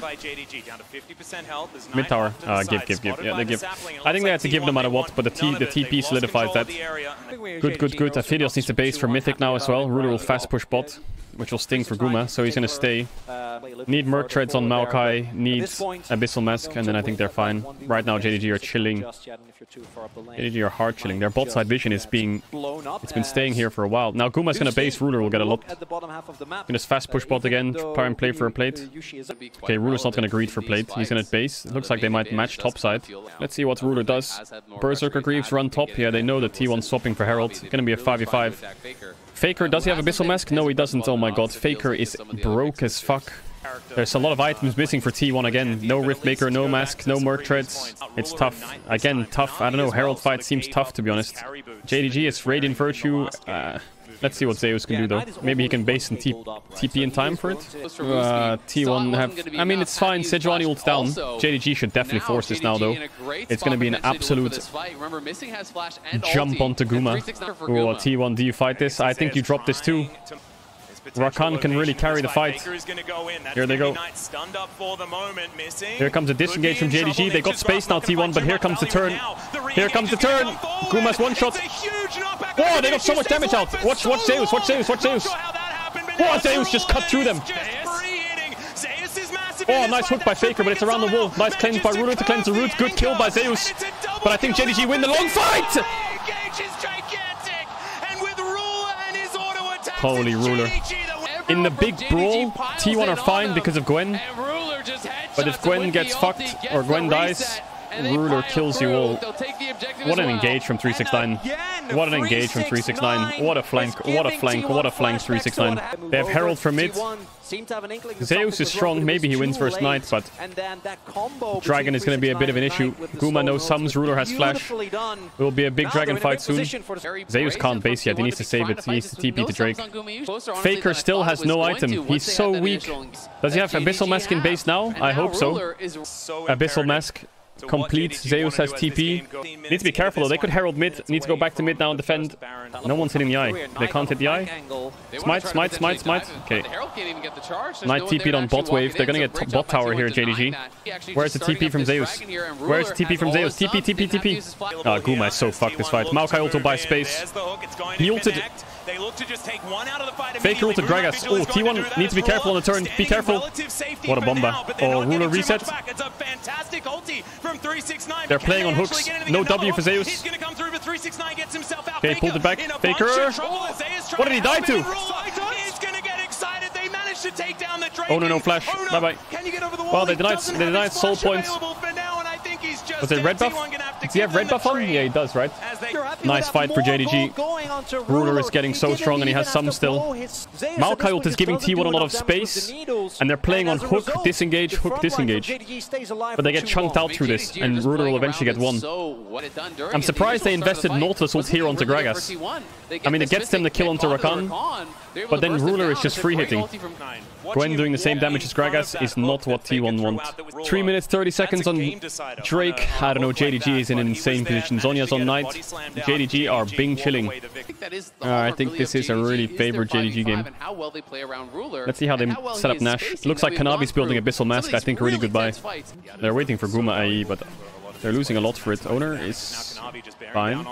Mid tower. Uh, give, give, give. Yeah, they give. I think they had to give no matter what, but the T the TP solidifies that. Good, good, good. Aphelios needs the base for Mythic now as well. Ruler will fast push bot, which will sting for Guma, so he's gonna stay. Need Merc Treads on Maokai, needs Abyssal Mask, and then I think they're fine. Right now, JDG are chilling. JDG are hard chilling. Their bot side vision is being... It's been staying here for a while. Now Guma's gonna base, Ruler will get a lot. Gonna just fast push bot again, try and play for a plate. Okay, Ruler's not gonna greed for plate. He's gonna base. It looks like they might match top side. Let's see what Ruler does. Berserker Greaves run top. Yeah, they know that T1's swapping for Herald. Gonna be a 5v5. Faker, does he have a Abyssal Mask? No, he doesn't. Oh my god, Faker is broke as fuck. There's a lot of items missing for T1 again. No Riftmaker, no Mask, no Merc Treads. It's tough. Again, tough. I don't know, Herald fight seems tough to be honest. JDG is Radiant Virtue. Uh, let's see what Zeus can do though. Maybe he can base and TP in time for it. Uh, T1 have... I mean, it's fine. Sejuani ults down. JDG should definitely force this now though. It's gonna be an absolute jump onto Guma. Oh, T1, do you fight this? I think you drop this too. Rakan can really carry the fight. Here they go. Here comes a disengage from JDG. They got space now, T1, but here comes the turn. Here comes the turn. Guma's one shot. Whoa, they got so much damage out. Watch, watch Zeus, watch Zeus, watch Zeus. Whoa, Zeus just cut through them. Oh, nice hook by Faker, but it's around the wall. Nice cleanse by Ruler to cleanse the root. Good kill by Zeus. But I think JDG win the long fight. Holy Ruler. In the big brawl, T1 are fine because of Gwen. But if Gwen gets fucked or Gwen dies, Ruler kills you all. What an engage from 369. What an engage from 369. What a flank. What a flank. What a flank 369. They have Herald from mid. Zeus is strong. Maybe he wins first Knight, but Dragon is going to be a bit of an issue. Guma knows sums. Ruler has flash. It will be a big dragon fight soon. Zeus can't base yet. He needs to save it. He needs to TP to Drake. Faker still has no item. He's so weak. Does he have Abyssal Mask in base now? I hope so. Abyssal Mask complete. Zeus has TP. Need to be careful though. They could Herald mid. Need to go back to mid now and defend. No one's hitting the eye. They can't hit the eye. Smite, smite, smite, smite. Okay. Knight TP'd on bot wave. They're gonna get bot tower here, JDG. Where's the TP from Zeus? Where's the TP from Zeus? TP, TP, TP. Ah, Guma is so fucked this fight. Maokai also buys space. He ulted. They look to just take one out of the fight Faker ulted Gragas. Oh, T1 needs to be careful on the turn. Be careful. What a bomba. Oh, Ruler reset. They're playing on hooks. No W for Zeus. Okay, pulled it back. Faker. What did he die to? Oh no, no flash. Bye bye. Well, they denied, they denied soul points. Was it red buff? Does he have red buff on? Yeah, he does, right? Nice fight for JDG. Ruler is getting so strong and he has some still. Malkault is giving T1 a lot of space and they're playing on hook, disengage, hook, disengage. But they get chunked out through this and Ruler will eventually get one. I'm surprised they invested Nautilus ult here onto Gragas. I mean, it gets them the kill onto Rakan, but then Ruler is just free hitting. Gwen doing the same damage as Gragas is not what T1 want. 3 minutes 30 seconds on Drake. I don't know, JDG is in an insane position. Zhonya's on Knight. JDG are Bing chilling. Uh, I think this is a really favored JDG game. Let's see how they set up Nash. Looks like Kanavi's building Abyssal Mask. I think really goodbye. They're waiting for Guma AE, but they're losing a lot for it. Oner is fine.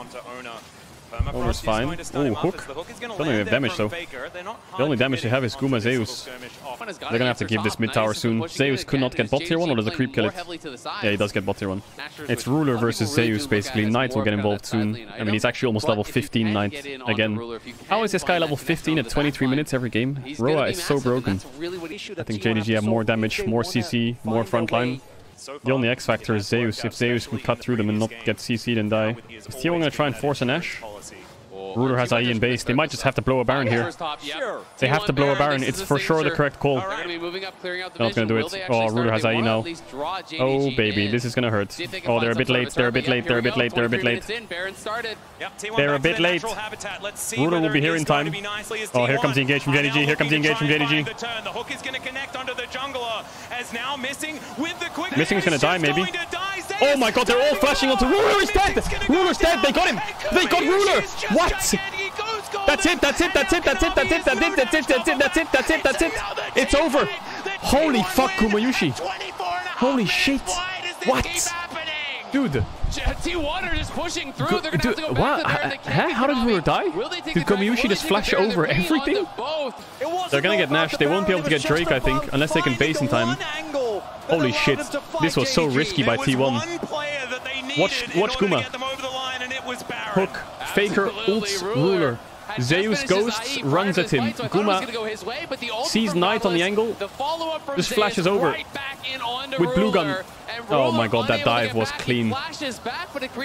Oner's fine. Ooh, hook. Don't even have damage though. The only damage they have is Guma Zeus. They're gonna have to give this mid tower soon. Zeus could not get bot tier 1 or does the creep kill it? Yeah, he does get bot tier 1. It's Ruler versus Zeus basically. Knight will get involved soon. I mean, he's actually almost level 15 Knight again. How is this guy level 15 at 23 minutes every game? Roa is so broken. I think JDG have more damage, more CC, more frontline. The only X factor is Zeus. If Zeus can cut through them and not get CC'd and die. Is T1 gonna try and force a Nash? Ruler has IE in base. They might just have to blow a Baron here. They have to blow a Baron. It's for sure the correct call. They're not gonna do it. Oh, Ruler has IE now. Oh, baby. This is gonna hurt. Oh, they're a bit late. They're a bit late. They're a bit late. They're a bit late. They're a bit late. Ruler will be oh, here in time. Oh, here comes the engage from JDG. Here comes the engage from JDG. The hook is going to connect under the jungler as now missing with the quick. Missing is gonna die, maybe. Oh my god, they're all flashing onto Ruler is dead! Ruler's dead! They got him! They got Ruler! What? That's it, that's it, that's it, that's it, that's it, that's it, that's it, that's it, that's it, that's it, that's it. That's it. It's over. Holy fuck, Gumayushi. Holy shit. What? Dude. T1 are just pushing through. They're gonna Dude, have to go what? back to there. They Huh? can't How did get Ruler die? Will they take Did the turret? Just flash take the turret? over everything? They're gonna get Nash. They won't be able to get Drake, I think, unless they can base in time. Holy shit. This was so risky by T1. Watch- watch Guma. Hook. Faker ults Ruler. Zeus ghosts, runs at him. Guma sees Knight on the angle, just flashes over with blue gun. Oh my god, that dive was clean.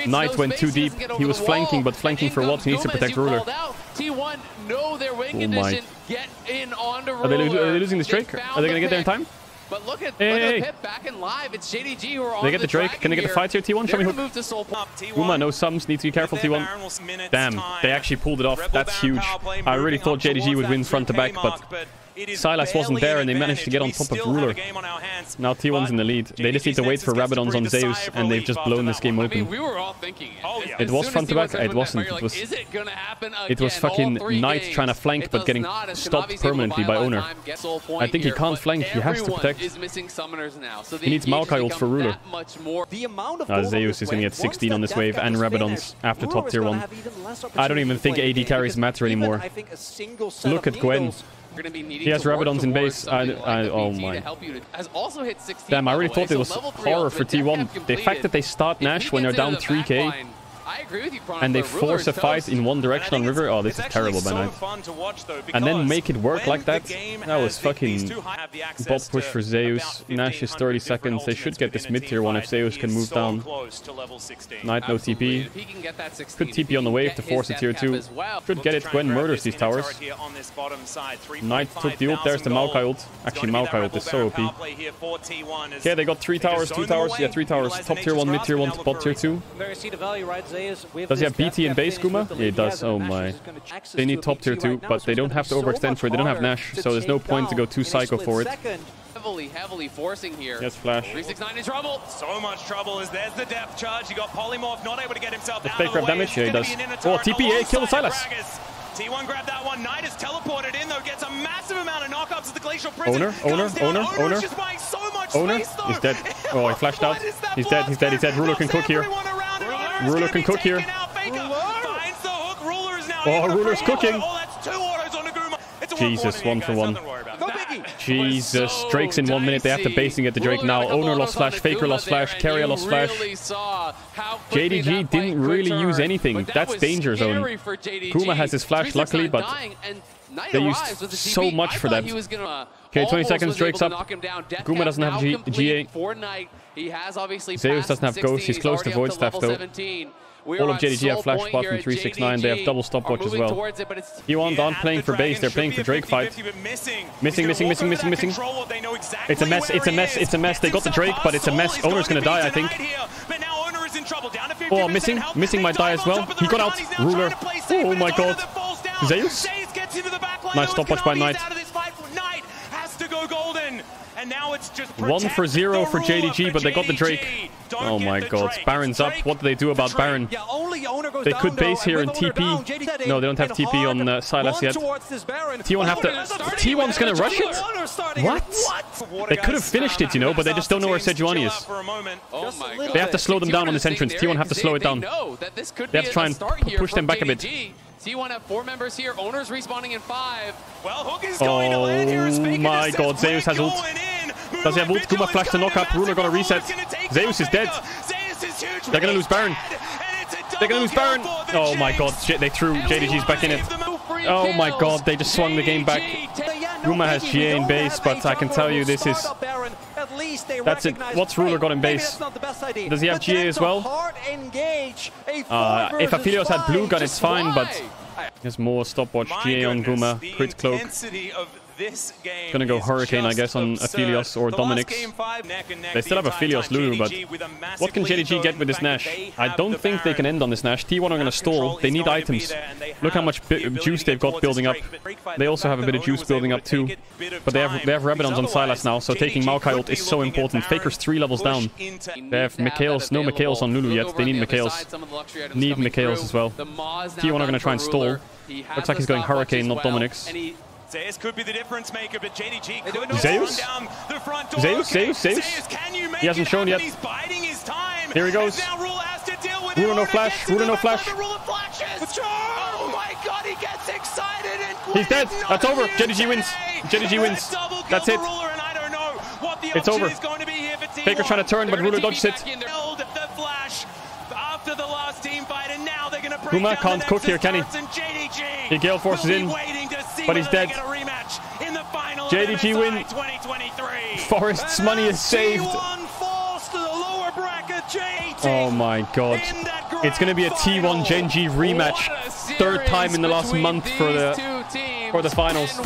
Knight went too deep. He was flanking, but flanking for what? He needs to protect Ruler. T1 know their win Oh my. condition. Get in onto Are they, are they losing the? They Are they gonna get there in time? But look at, Hey, look hey, at hey. Pip back in live. It's JDG who are on They get the Drake. Can they get the here. fight here, T1? Show They're me gonna hook. move to Soul Point. Uma, no sums. Need to be careful, T1. Damn, they actually pulled it off. That's huge. I really thought JDG would win front to back, but Sylas wasn't there and they managed to get on top of Ruler. Now T1's in the lead. They just need to wait for Rabadons on Zeus and they've just blown this game open. It was front to back. It wasn't. It was, it was fucking Knight trying to flank but getting stopped permanently by Oner. I think he can't flank. He has to protect. He needs Maokai ult for Ruler. Zeus is going to get 16 on this wave and Rabadons after top tier 1. I don't even think AD carries matter anymore. Look at Gwen going to be needing. He has Rabadon's in base. I, I, like oh my. Has also hit 16, Damn, I already thought it was horror for T1. The fact that they start Nash when they're down 3k. I agree with you, and they force a fight toast. in one direction on River. Oh, this is terrible by Knight. And then make it work like that? That was fucking bot push for Zeus. Nash is 30 seconds. They should get this mid tier one if Zeus can move down. Knight no Absolutely. TP. If he can get that 16, Could TP on the wave to force a tier 2. as well. Should get it. Gwen murders these towers. Knight took the ult. There's the Maokai ult. Actually, Maokai ult is so OP. Okay, they got three towers, two towers. Yeah, three towers. Top tier 1, mid tier 1, bot tier 2. Very see the value, right, Zeus, with Does he have BT and base, finish Guma? Yeah, he does. Oh my. is gonna access They need top tier BT 2, right now, but they don't have to overextend for it. They don't have Nash, so there's no point to go down too psycho for it. second. Heavily, heavily forcing here. Yes, Flash. 369 in trouble. So much trouble as there's the depth charge. You got Polymorph not able to get himself Does out of the grab way. damage? It's Yeah, he does. Oh, TPA, kill the alongside T1 grabbed that one. Knight is teleported in though. Gets a massive amount of knockups at the Glacial Prison. Oner, Comes Oner, down. Oner, Oner's Oner. just buying so much Oner space, though. is dead. Oh, he flashed out. What is that He's dead, he's dead, he's dead. Ruler can cook here. Ruler can cook here. Oh, Ruler's cooking. Jesus, one for one. Jesus. Drake's in one minute. They have to basing at the Drake now. Oner lost flash. Faker lost flash. Keria lost flash. JDG didn't really use anything. That's danger zone. Guma has his flash, luckily, but they used so much for that. Gonna, okay, 20 seconds. Drake's up. Guma doesn't have GA. He has obviously Zeus doesn't have ghosts. He's close to void staff though. 17. All of JDG have flash apart from 369. They have double stopwatch as well. You aren't playing for base. They're playing for Drake fight. Missing, missing, missing, missing, missing. it's a mess. It's a mess. It's a mess. They got the Drake, but it's a mess. Oner's gonna die, I think. Oh, missing, missing might die as well. He got out. Ruler. Oh my God. Zeus. Nice stopwatch by Knight. Has to go golden. And now it's just One for zero for JDG, for but they got the Drake. Don't Oh my god. Drake. Baron's up. What do they do about Baron? Yeah, only Oner goes They could though, base here with and TP. down, No, they don't have TP on, hard uh, Sylas one yet. towards this Baron. T1 have to- Oner starting T1's gonna rush it? What? What? They could have finished it, you know, but they just don't know where Sejuani is. For a moment. Oh Just a my little god. They have to slow them down on this entrance. T1 have to slow it down. They know that this could They be have to try and start pu- here push them back a bit. JDG. T1 have four members here. Oner's respawning in five. Well, Hook is going to oh land here as Oh my god, Zeus has "We're ult. Does he have ult? Guma flash to knock up. Ruler got a reset. Zeus is dead. Zeus is huge. They're gonna lose Baron. They're gonna lose Baron. Oh my god, shit, they threw JDG's back in it. Oh my god, they just swung the game back. Guma has GA in base, but I can tell you this is- That's it. What's Ruler got in base? Does he have GA as well? Uh, if Aphelios had blue gun, it's fine, but there's more stopwatch. GA on Guma, crit cloak. Gonna go Hurricane, I guess, on Aphelios or Dominik's. They still have Aphelios Lulu, but what can JDG get with this Nash? I don't think they can end on this Nash. T1 are gonna stall. They need items. Look how much juice they've got building up. They also have a bit of juice building up too. But they have they have Rabadons on Sylas now, so taking Maokai ult is so important. Faker's three levels down. They have Mikael's, no Mikael's on Lulu yet. They need Mikael's. Need Mikael's as well. T1 are gonna try and stall. Looks like he's going Hurricane, not Dominik's. Zeus could be the difference maker, but JDG could Zeus? run down the front door. Zeus? Okay, Zeus? Zeus? can you make He hasn't it shown happen? yet. He's biding his time. Here he goes. And now Ruler has to deal with Ruler it. no flash, in no the flash. flashes. Oh my god, he gets excited and He's dead. That's not over. JDG wins. JDG wins. That's it. Ruler, and I don't know what the It's over. is going to be here for T1. Faker trying to turn, but Ruler dodges it. back in there. Build the flash after the last team fight, and now they're going to bring Guma down can't the cook here, can he? turrets, He Gale forces in, waiting to see but he's dead. get a rematch in the final JDG win. 2023. Forest's money is saved. Falls to the lower bracket. Oh my god. It's gonna be a grand T1 final. Gen.G rematch. Third time in the last month for the these two teams. for the finals.